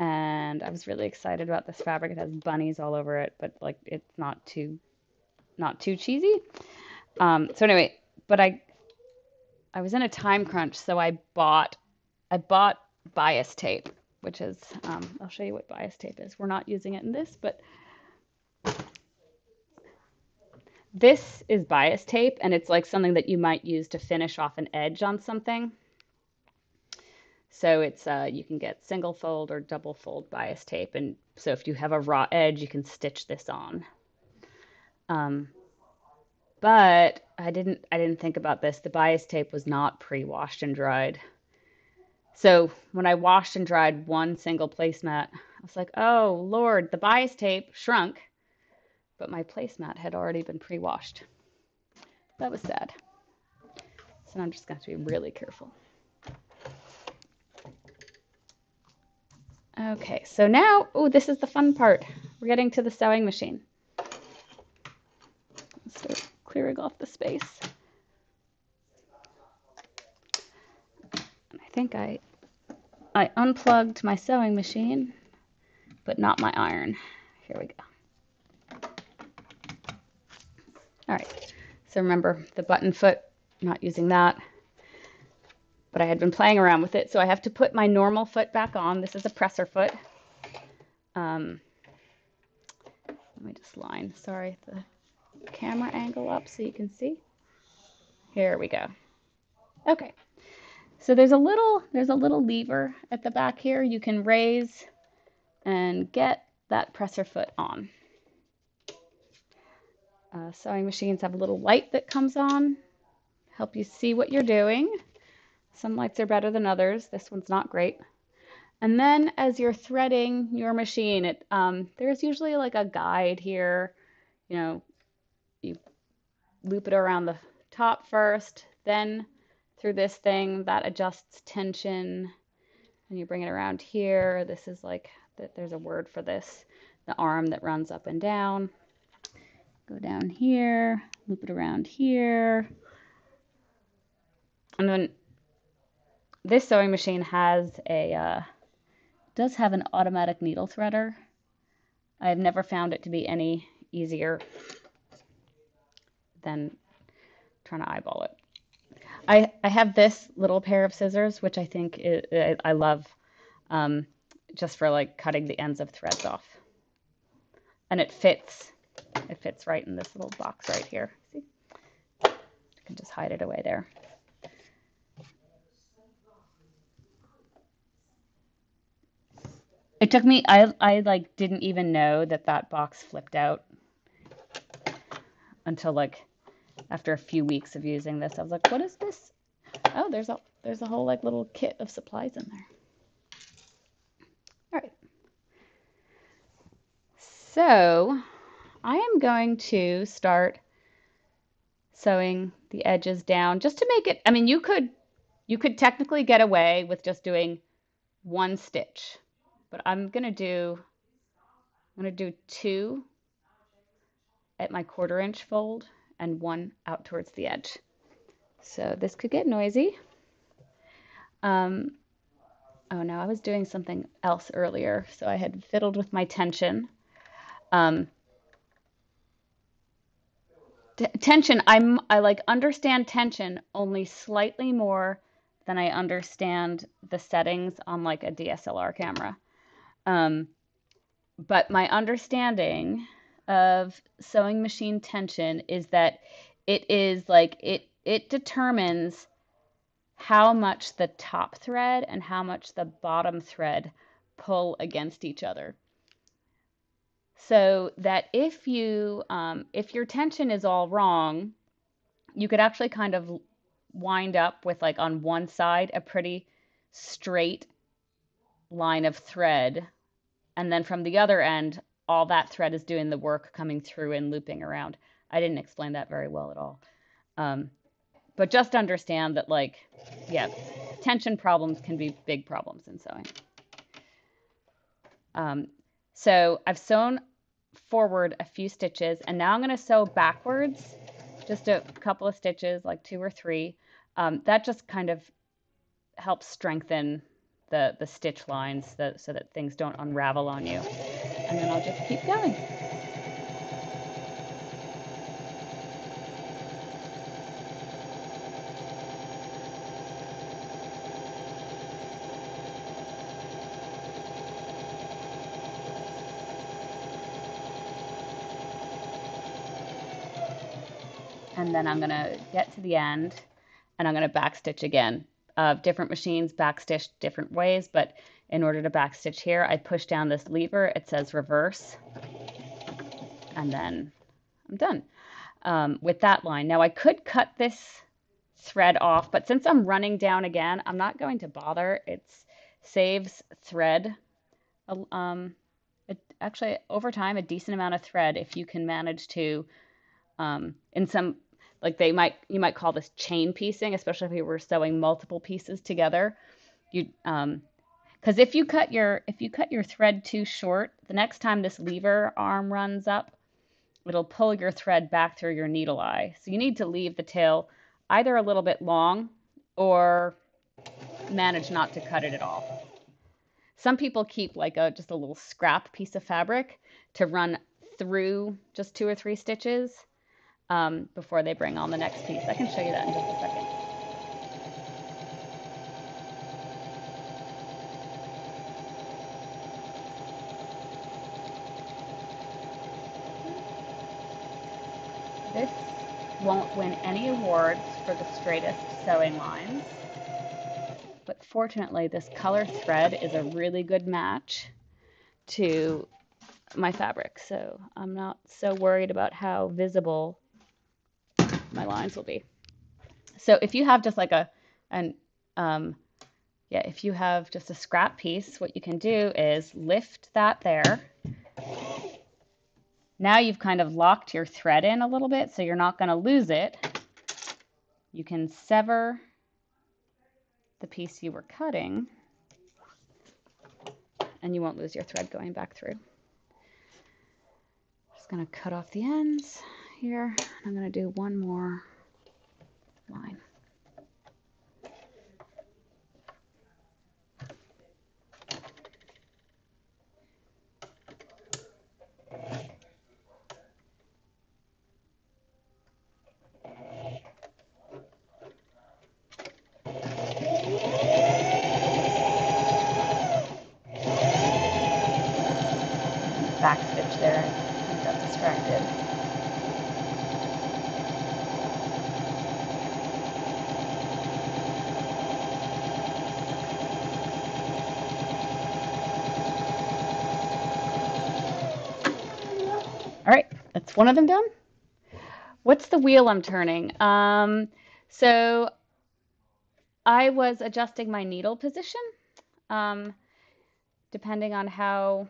A: and I was really excited about this fabric. It has bunnies all over it, but like it's not too not too cheesy. Um, so anyway, but I I was in a time crunch, so I bought I bought bias tape, which is um, I'll show you what bias tape is. We're not using it in this, but This is bias tape, and it's like something that you might use to finish off an edge on something. So it's uh, you can get single fold or double fold bias tape, and so if you have a raw edge, you can stitch this on. Um, but I didn't I didn't think about this. The bias tape was not pre-washed and dried. So when I washed and dried one single placemat, I was like, oh Lord, the bias tape shrunk but my placemat had already been pre-washed. That was sad. So I'm just going to be really careful. Okay, so now, oh, this is the fun part. We're getting to the sewing machine. Let's start clearing off the space. I think I I unplugged my sewing machine, but not my iron. Here we go. All right, so remember the button foot, not using that. But I had been playing around with it, so I have to put my normal foot back on. This is a presser foot. Um, let me just line, sorry, the camera angle up so you can see. Here we go. Okay, so there's a little there's a little lever at the back here. You can raise and get that presser foot on. Uh, sewing machines have a little light that comes on, help you see what you're doing. Some lights are better than others. This one's not great. And then as you're threading your machine, it um, there's usually like a guide here. You know, you loop it around the top first, then through this thing that adjusts tension, and you bring it around here. This is like there's a word for this, the arm that runs up and down. Go down here, loop it around here. And then this sewing machine has a, uh, does have an automatic needle threader. I've never found it to be any easier than trying to eyeball it. I, I have this little pair of scissors, which I think is, I, I love um, just for like cutting the ends of threads off. And it fits it fits right in this little box right here. See? I can just hide it away there. It took me, I, I like didn't even know that that box flipped out until like after a few weeks of using this. I was like, what is this? Oh, there's a, there's a whole like little kit of supplies in there. All right. So I am going to start sewing the edges down just to make it, I mean, you could, you could technically get away with just doing one stitch, but I'm going to do, I'm going to do two at my quarter inch fold and one out towards the edge. So this could get noisy. Um, oh no, I was doing something else earlier, so I had fiddled with my tension. Um, tension i'm i like understand tension only slightly more than i understand the settings on like a dslr camera um, but my understanding of sewing machine tension is that it is like it it determines how much the top thread and how much the bottom thread pull against each other. So that if you um, if your tension is all wrong you could actually kind of wind up with like on one side a pretty straight line of thread and then from the other end all that thread is doing the work coming through and looping around. I didn't explain that very well at all. Um, but just understand that like yeah tension problems can be big problems in sewing. Um, so I've sewn forward a few stitches and now I'm going to sew backwards just a couple of stitches like two or three. Um, that just kind of helps strengthen the the stitch lines so, so that things don't unravel on you and then I'll just keep going and then I'm going to get to the end and I'm going to backstitch again. Uh, different machines backstitch different ways, but in order to backstitch here, I push down this lever. It says reverse, and then I'm done um, with that line. Now I could cut this thread off, but since I'm running down again, I'm not going to bother. It saves thread. Um, it, actually, over time, a decent amount of thread if you can manage to, um, in some like they might you might call this chain piecing especially if you were sewing multiple pieces together you um because if you cut your if you cut your thread too short the next time this lever arm runs up it'll pull your thread back through your needle eye so you need to leave the tail either a little bit long or manage not to cut it at all some people keep like a just a little scrap piece of fabric to run through just two or three stitches um, before they bring on the next piece. I can show you that in just a second. This won't win any awards for the straightest sewing lines, but fortunately this color thread is a really good match to my fabric, so I'm not so worried about how visible my lines will be. So if you have just like a, an, um, yeah, if you have just a scrap piece, what you can do is lift that there. Now you've kind of locked your thread in a little bit, so you're not going to lose it. You can sever the piece you were cutting and you won't lose your thread going back through. Just going to cut off the ends here. I'm going to do one more line. All right, that's one of them done. What's the wheel I'm turning? Um, so I was adjusting my needle position um, depending on how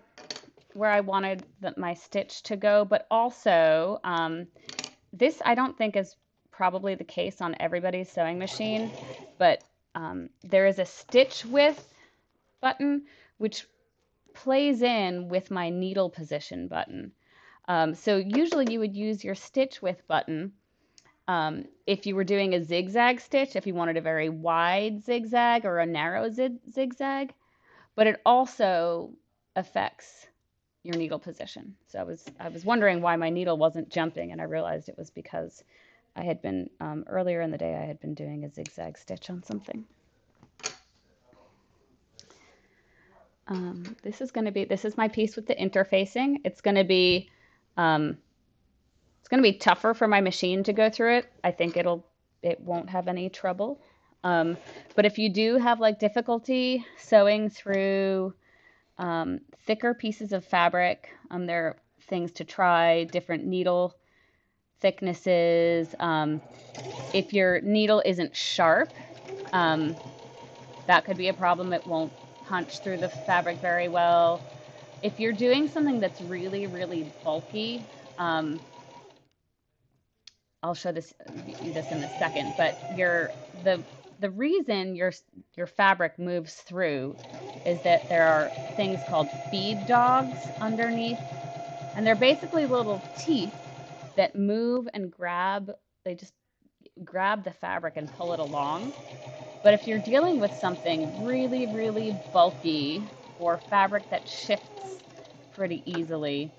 A: where I wanted the, my stitch to go, but also um, this I don't think is probably the case on everybody's sewing machine, but um, there is a stitch width button which plays in with my needle position button. Um, so usually you would use your stitch width button um, if you were doing a zigzag stitch, if you wanted a very wide zigzag or a narrow zigzag, but it also affects your needle position. So I was I was wondering why my needle wasn't jumping, and I realized it was because I had been um, earlier in the day I had been doing a zigzag stitch on something. Um, this is going to be this is my piece with the interfacing. It's going to be um, it's going to be tougher for my machine to go through it. I think it'll it won't have any trouble. Um, but if you do have like difficulty sewing through um, thicker pieces of fabric, um, there are things to try, different needle thicknesses. Um, if your needle isn't sharp, um, that could be a problem. It won't punch through the fabric very well if you're doing something that's really, really bulky, um, I'll show this this in a second, but your the the reason your your fabric moves through is that there are things called feed dogs underneath, and they're basically little teeth that move and grab. They just grab the fabric and pull it along. But if you're dealing with something really, really bulky or fabric that shifts pretty easily.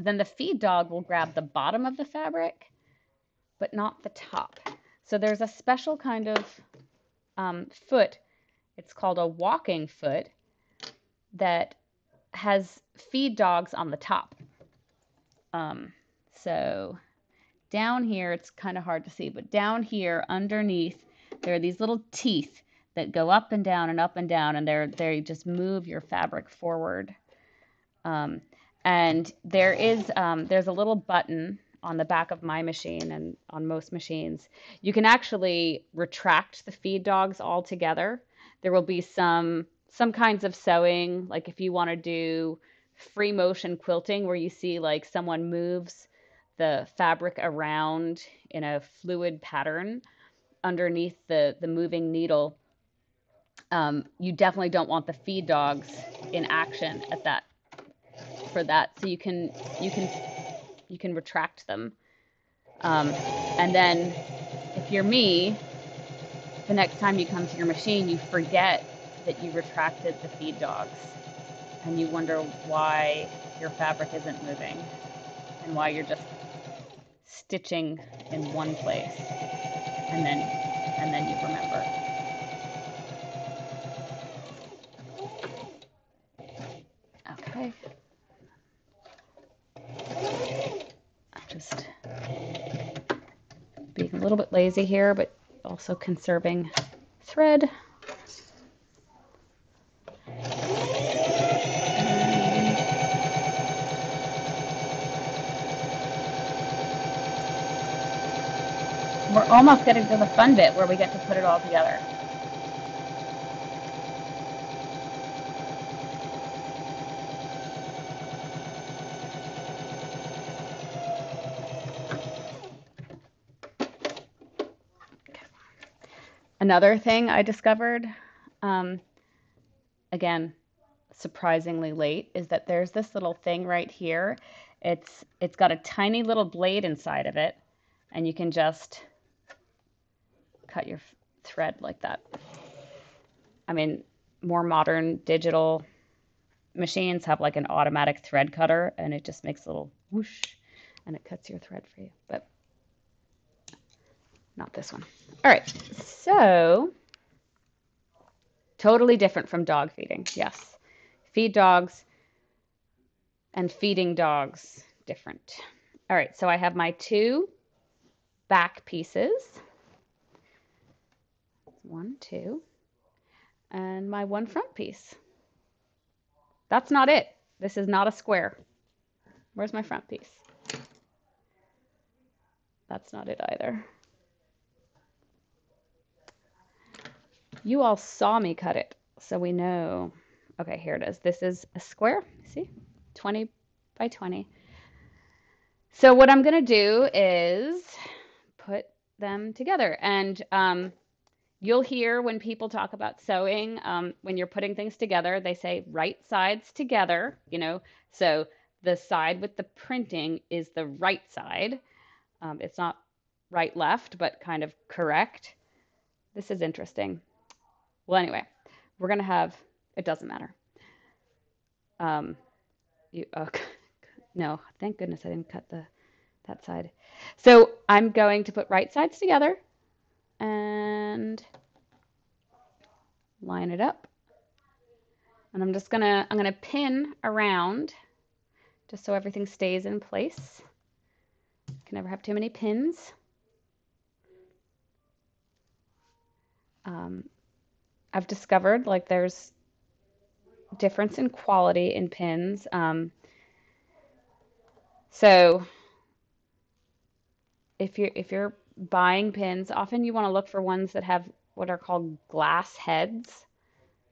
A: Then the feed dog will grab the bottom of the fabric, but not the top. So there's a special kind of um, foot. It's called a walking foot that has feed dogs on the top. Um, so down here, it's kind of hard to see, but down here underneath, there are these little teeth that go up and down and up and down, and they're they just move your fabric forward. Um, and there is um, there's a little button on the back of my machine and on most machines. You can actually retract the feed dogs altogether. There will be some some kinds of sewing, like if you want to do free motion quilting where you see like someone moves the fabric around in a fluid pattern underneath the, the moving needle. Um, you definitely don't want the feed dogs in action at that for that so you can you can you can retract them. Um, and then if you're me the next time you come to your machine you forget that you retracted the feed dogs. And you wonder why your fabric isn't moving and why you're just stitching in one place. And then and then you remember little bit lazy here, but also conserving thread. We're almost getting to the fun bit where we get to put it all together. Another thing I discovered, um, again, surprisingly late, is that there's this little thing right here. It's it's got a tiny little blade inside of it, and you can just cut your thread like that. I mean, more modern digital machines have like an automatic thread cutter, and it just makes a little whoosh, and it cuts your thread for you. But not this one. All right, so totally different from dog feeding. Yes, feed dogs and feeding dogs different. All right, so I have my two back pieces. One, two, and my one front piece. That's not it. This is not a square. Where's my front piece? That's not it either. You all saw me cut it, so we know. Okay, here it is. This is a square, see? 20 by 20. So what I'm going to do is put them together. And um, you'll hear when people talk about sewing, um, when you're putting things together, they say right sides together, you know, so the side with the printing is the right side. Um, it's not right left, but kind of correct. This is interesting. Well, anyway, we're going to have, it doesn't matter. Um, you, oh, no, thank goodness I didn't cut the, that side. So I'm going to put right sides together and line it up. And I'm just gonna, I'm gonna pin around just so everything stays in place. Can never have too many pins. Um, I've discovered like there's difference in quality in pins. Um, so if you're if you're buying pins, often you want to look for ones that have what are called glass heads.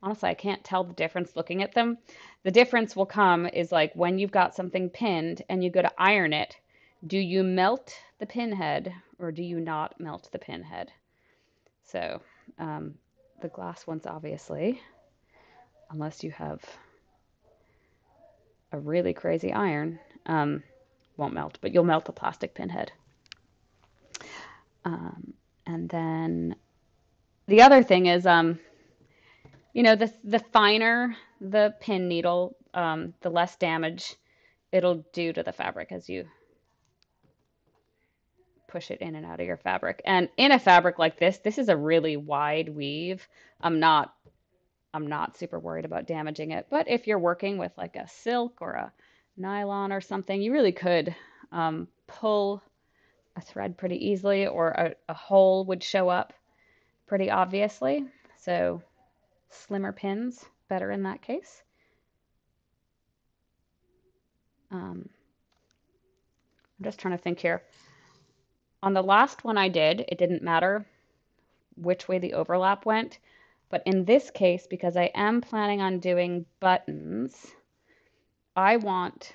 A: Honestly, I can't tell the difference looking at them. The difference will come is like when you've got something pinned and you go to iron it, do you melt the pin head or do you not melt the pin head? So um, the glass ones, obviously, unless you have a really crazy iron, um, won't melt, but you'll melt the plastic pinhead. Um, and then the other thing is, um, you know, the the finer the pin needle, um, the less damage it'll do to the fabric as you push it in and out of your fabric. And in a fabric like this, this is a really wide weave. I'm not I'm not super worried about damaging it. But if you're working with like a silk or a nylon or something, you really could um, pull a thread pretty easily or a, a hole would show up pretty obviously. So slimmer pins, better in that case. Um, I'm just trying to think here. On the last one I did, it didn't matter which way the overlap went. But in this case, because I am planning on doing buttons, I want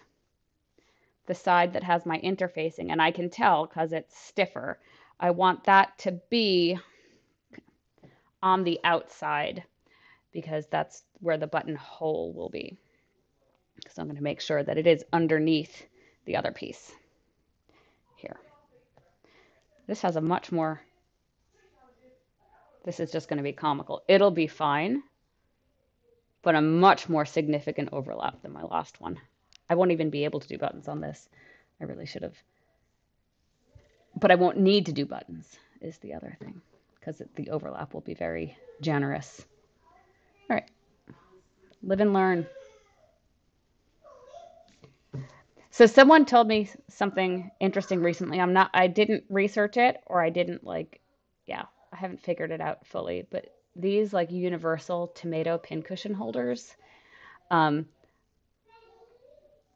A: the side that has my interfacing, and I can tell because it's stiffer. I want that to be on the outside because that's where the button hole will be. So I'm going to make sure that it is underneath the other piece. This has a much more, this is just going to be comical. It'll be fine, but a much more significant overlap than my last one. I won't even be able to do buttons on this. I really should have. But I won't need to do buttons, is the other thing, because the overlap will be very generous. All right, live and learn. So someone told me something interesting recently. I'm not I didn't research it or I didn't like yeah, I haven't figured it out fully, but these like universal tomato pincushion holders um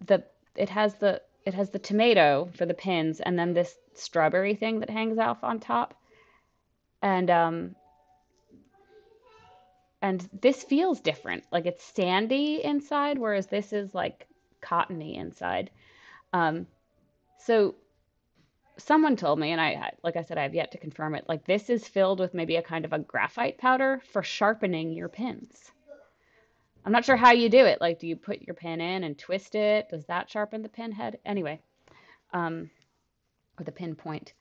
A: the it has the it has the tomato for the pins and then this strawberry thing that hangs off on top. And um, and this feels different. Like it's sandy inside, whereas this is like cottony inside. Um, so someone told me, and I, like I said, I have yet to confirm it. Like this is filled with maybe a kind of a graphite powder for sharpening your pins. I'm not sure how you do it. Like, do you put your pin in and twist it? Does that sharpen the pin head? Anyway, um, or the pin point.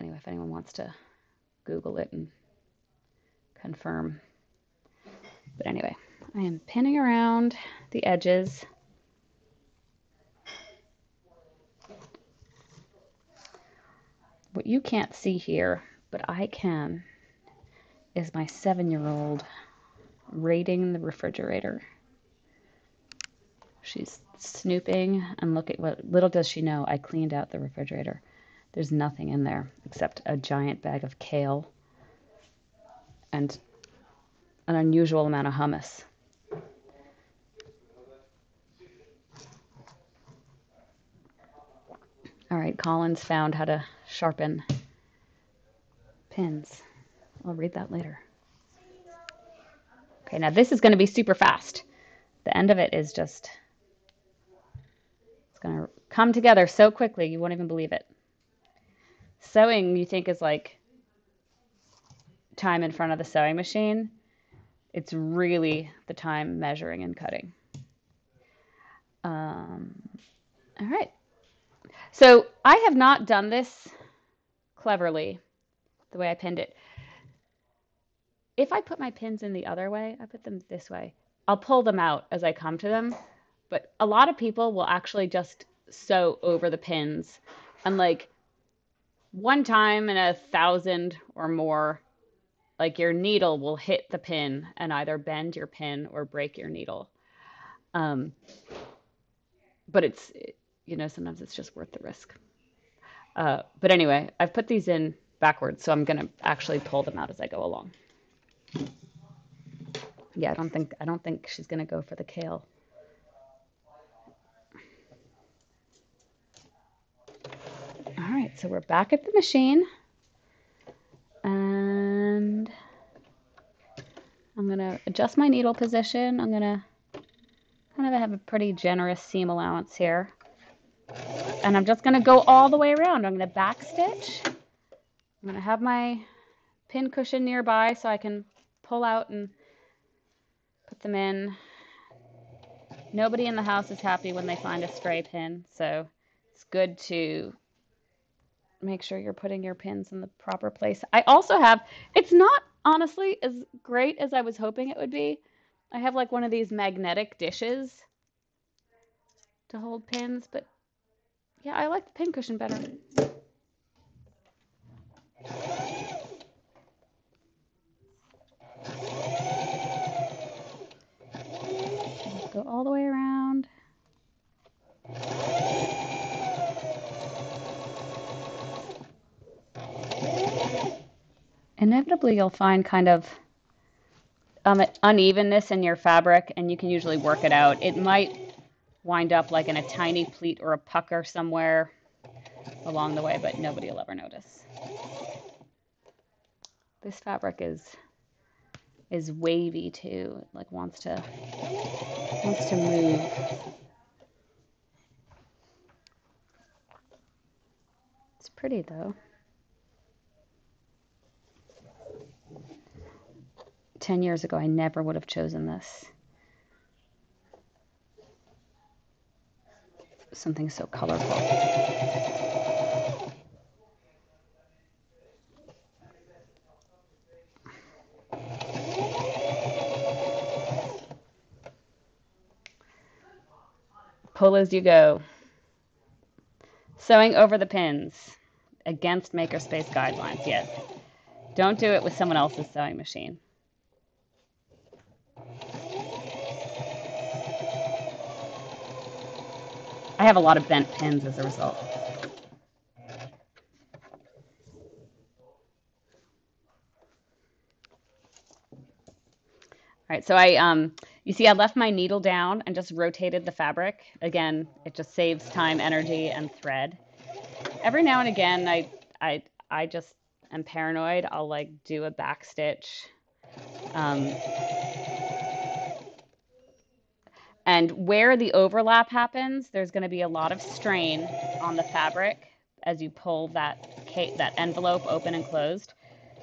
A: Anyway, if anyone wants to Google it and confirm. But anyway, I am pinning around the edges. What you can't see here, but I can, is my seven-year-old raiding the refrigerator. She's snooping and look at what little does she know I cleaned out the refrigerator. There's nothing in there except a giant bag of kale and an unusual amount of hummus. All right, Colin's found how to sharpen pins. I'll read that later. Okay, now this is going to be super fast. The end of it is just, it's going to come together so quickly you won't even believe it. Sewing, you think, is like time in front of the sewing machine. It's really the time measuring and cutting. Um, all right. So I have not done this cleverly the way I pinned it. If I put my pins in the other way, I put them this way, I'll pull them out as I come to them. But a lot of people will actually just sew over the pins. And like one time in a thousand or more, like your needle will hit the pin and either bend your pin or break your needle. Um, but it's, you know, sometimes it's just worth the risk. Uh, but anyway, I've put these in backwards, so I'm going to actually pull them out as I go along. Yeah, I don't think I don't think she's going to go for the kale. All right, so we're back at the machine. And I'm going to adjust my needle position. I'm going to kind of have a pretty generous seam allowance here. And I'm just going to go all the way around. I'm going to back stitch. I'm going to have my pin cushion nearby so I can pull out and put them in. Nobody in the house is happy when they find a stray pin, so it's good to make sure you're putting your pins in the proper place. I also have, it's not honestly as great as I was hoping it would be. I have like one of these magnetic dishes to hold pins, but yeah, I like the pincushion better. Go all the way around. Inevitably, you'll find kind of um, unevenness in your fabric, and you can usually work it out. It might wind up like in a tiny pleat or a pucker somewhere along the way, but nobody will ever notice. This fabric is is wavy too. It like wants to wants to move. It's pretty though. 10 years ago, I never would have chosen this. Something so colorful. Pull as you go. Sewing over the pins against Makerspace guidelines, yes. Don't do it with someone else's sewing machine. I have a lot of bent pins as a result. All right, so I, um, you see I left my needle down and just rotated the fabric. Again, it just saves time, energy, and thread. Every now and again, I, I, I just am paranoid, I'll like do a back stitch. Um, and where the overlap happens, there's going to be a lot of strain on the fabric as you pull that that envelope open and closed.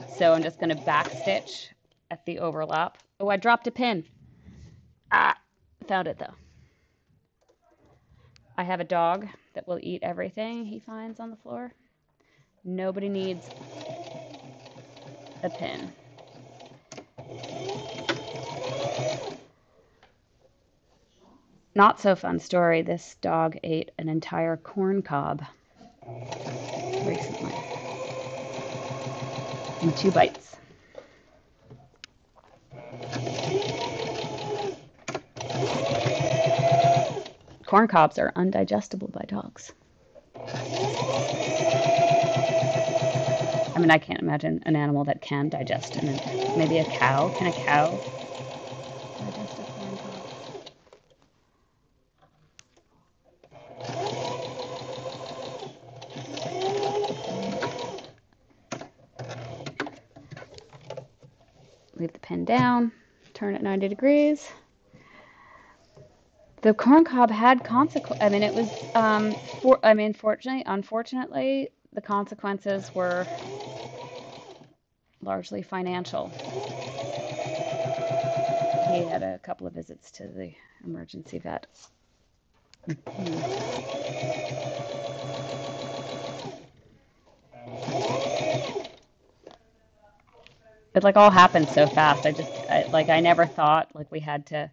A: So I'm just going to back stitch at the overlap. Oh, I dropped a pin. Ah, found it though. I have a dog that will eat everything he finds on the floor. Nobody needs a pin. Not so fun story. This dog ate an entire corn cob recently in two bites. Corn cobs are undigestible by dogs. I mean, I can't imagine an animal that can digest it. Maybe a cow. Can a cow Leave the pin down, turn it 90 degrees the corn cob had consequence. I mean, it was. Um, for, I mean, fortunately, unfortunately, the consequences were largely financial. He had a couple of visits to the emergency vet. Mm-hmm. It like all happened so fast. I just I, like I never thought like we had to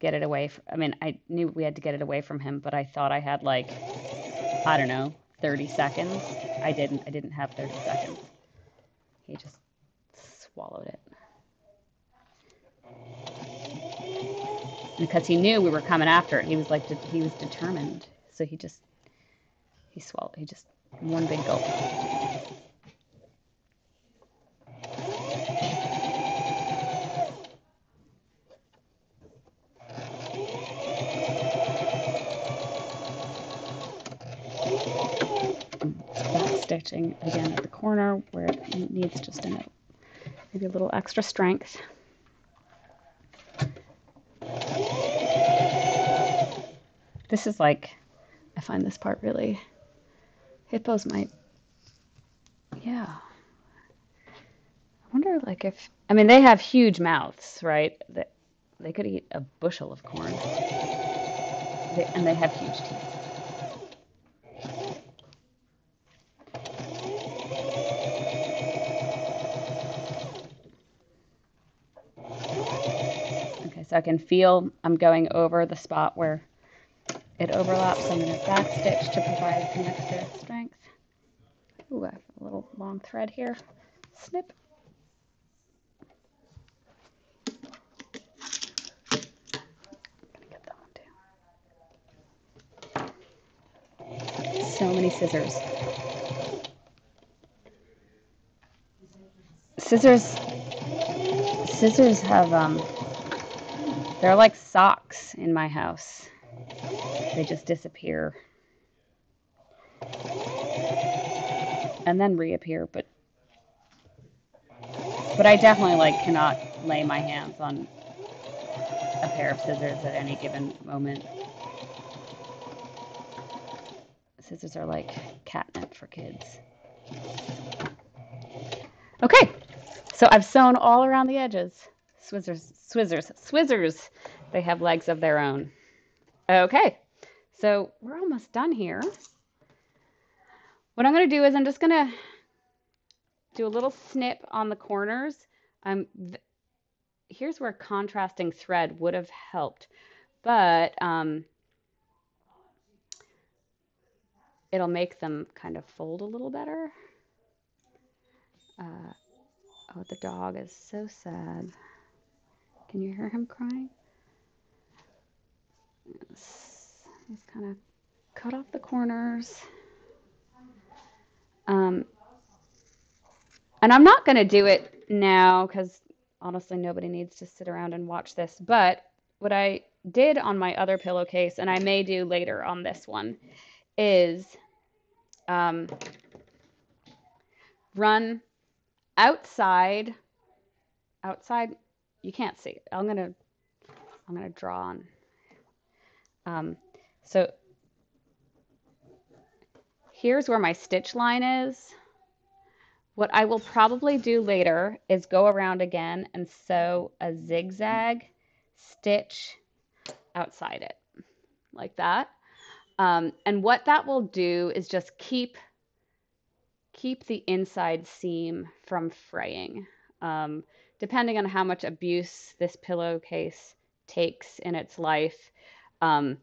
A: get it away. From, I mean, I knew we had to get it away from him, but I thought I had like, I don't know, 30 seconds. I didn't. I didn't have 30 seconds. He just swallowed it. Because he knew we were coming after it, he was like, he was determined. So he just, he swallowed. He just one big gulp. Stitching again at the corner where it needs just a maybe a little extra strength. This is like, I find this part really, hippos might, yeah. I wonder like if, I mean, they have huge mouths, right? That they could eat a bushel of corn. They, and they have huge teeth. So I can feel I'm going over the spot where it overlaps. I'm going to back stitch to provide some extra strength. Ooh, I have a little long thread here. Snip. So many scissors. Scissors, scissors have um, they're like socks in my house. They just disappear. And then reappear, but but I definitely like cannot lay my hands on a pair of scissors at any given moment. Scissors are like catnip for kids. Okay, so I've sewn all around the edges. Swizzers, Swizzers, Swizzers. They have legs of their own. Okay, so we're almost done here. What I'm going to do is I'm just going to do a little snip on the corners. Um, th here's where contrasting thread would have helped, but um, it'll make them kind of fold a little better. Uh, oh, the dog is so sad. Can you hear him crying? Yes. He's kind of cut off the corners. Um, and I'm not going to do it now because honestly, nobody needs to sit around and watch this. But what I did on my other pillowcase, and I may do later on this one, is um, run outside, outside, you can't see. I'm gonna, I'm gonna draw on. Um, so here's where my stitch line is. What I will probably do later is go around again and sew a zigzag stitch outside it like that. Um, and what that will do is just keep keep the inside seam from fraying. Um, depending on how much abuse this pillowcase takes in its life, um,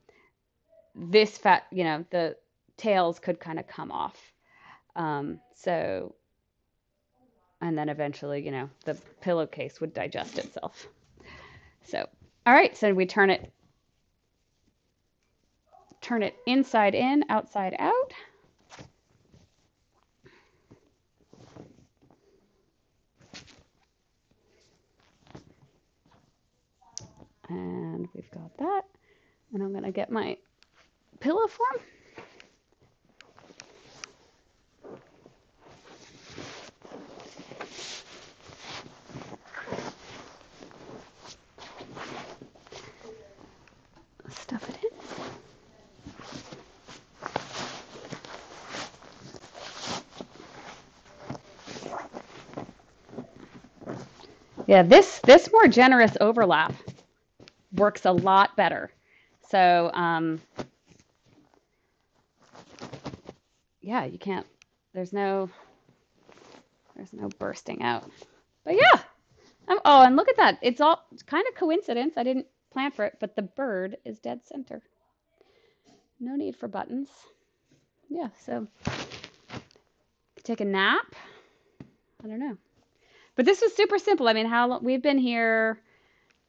A: this fat, you know, the tails could kind of come off. Um, so, and then eventually, you know, the pillowcase would digest itself. So, all right, so we turn it turn it inside in, outside out. And we've got that. And I'm going to get my pillow form. Stuff it in. Yeah, this this more generous overlap works a lot better. So um, yeah, you can't. There's no there's no bursting out. But yeah. Um, oh, and look at that. It's all it's kind of coincidence. I didn't plan for it, but the bird is dead center. No need for buttons. Yeah, so take a nap. I don't know. But this was super simple. I mean, how long, we've been here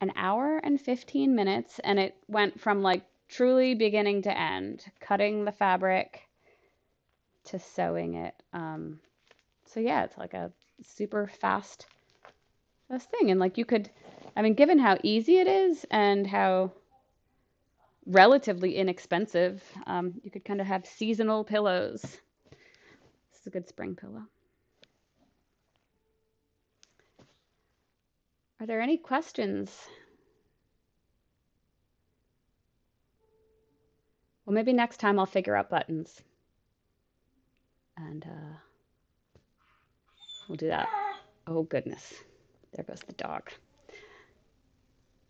A: an hour and 15 minutes and it went from like truly beginning to end, cutting the fabric to sewing it. Um, so yeah, it's like a super fast, fast thing. And like you could, I mean, given how easy it is and how relatively inexpensive, um, you could kind of have seasonal pillows. This is a good spring pillow. Are there any questions? Well, maybe next time I'll figure out buttons. And uh, we'll do that. Oh, goodness. There goes the dog.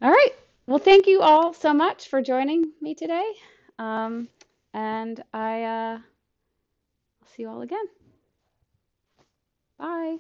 A: All right. Well, thank you all so much for joining me today. Um, and I, uh, I'll see you all again. Bye.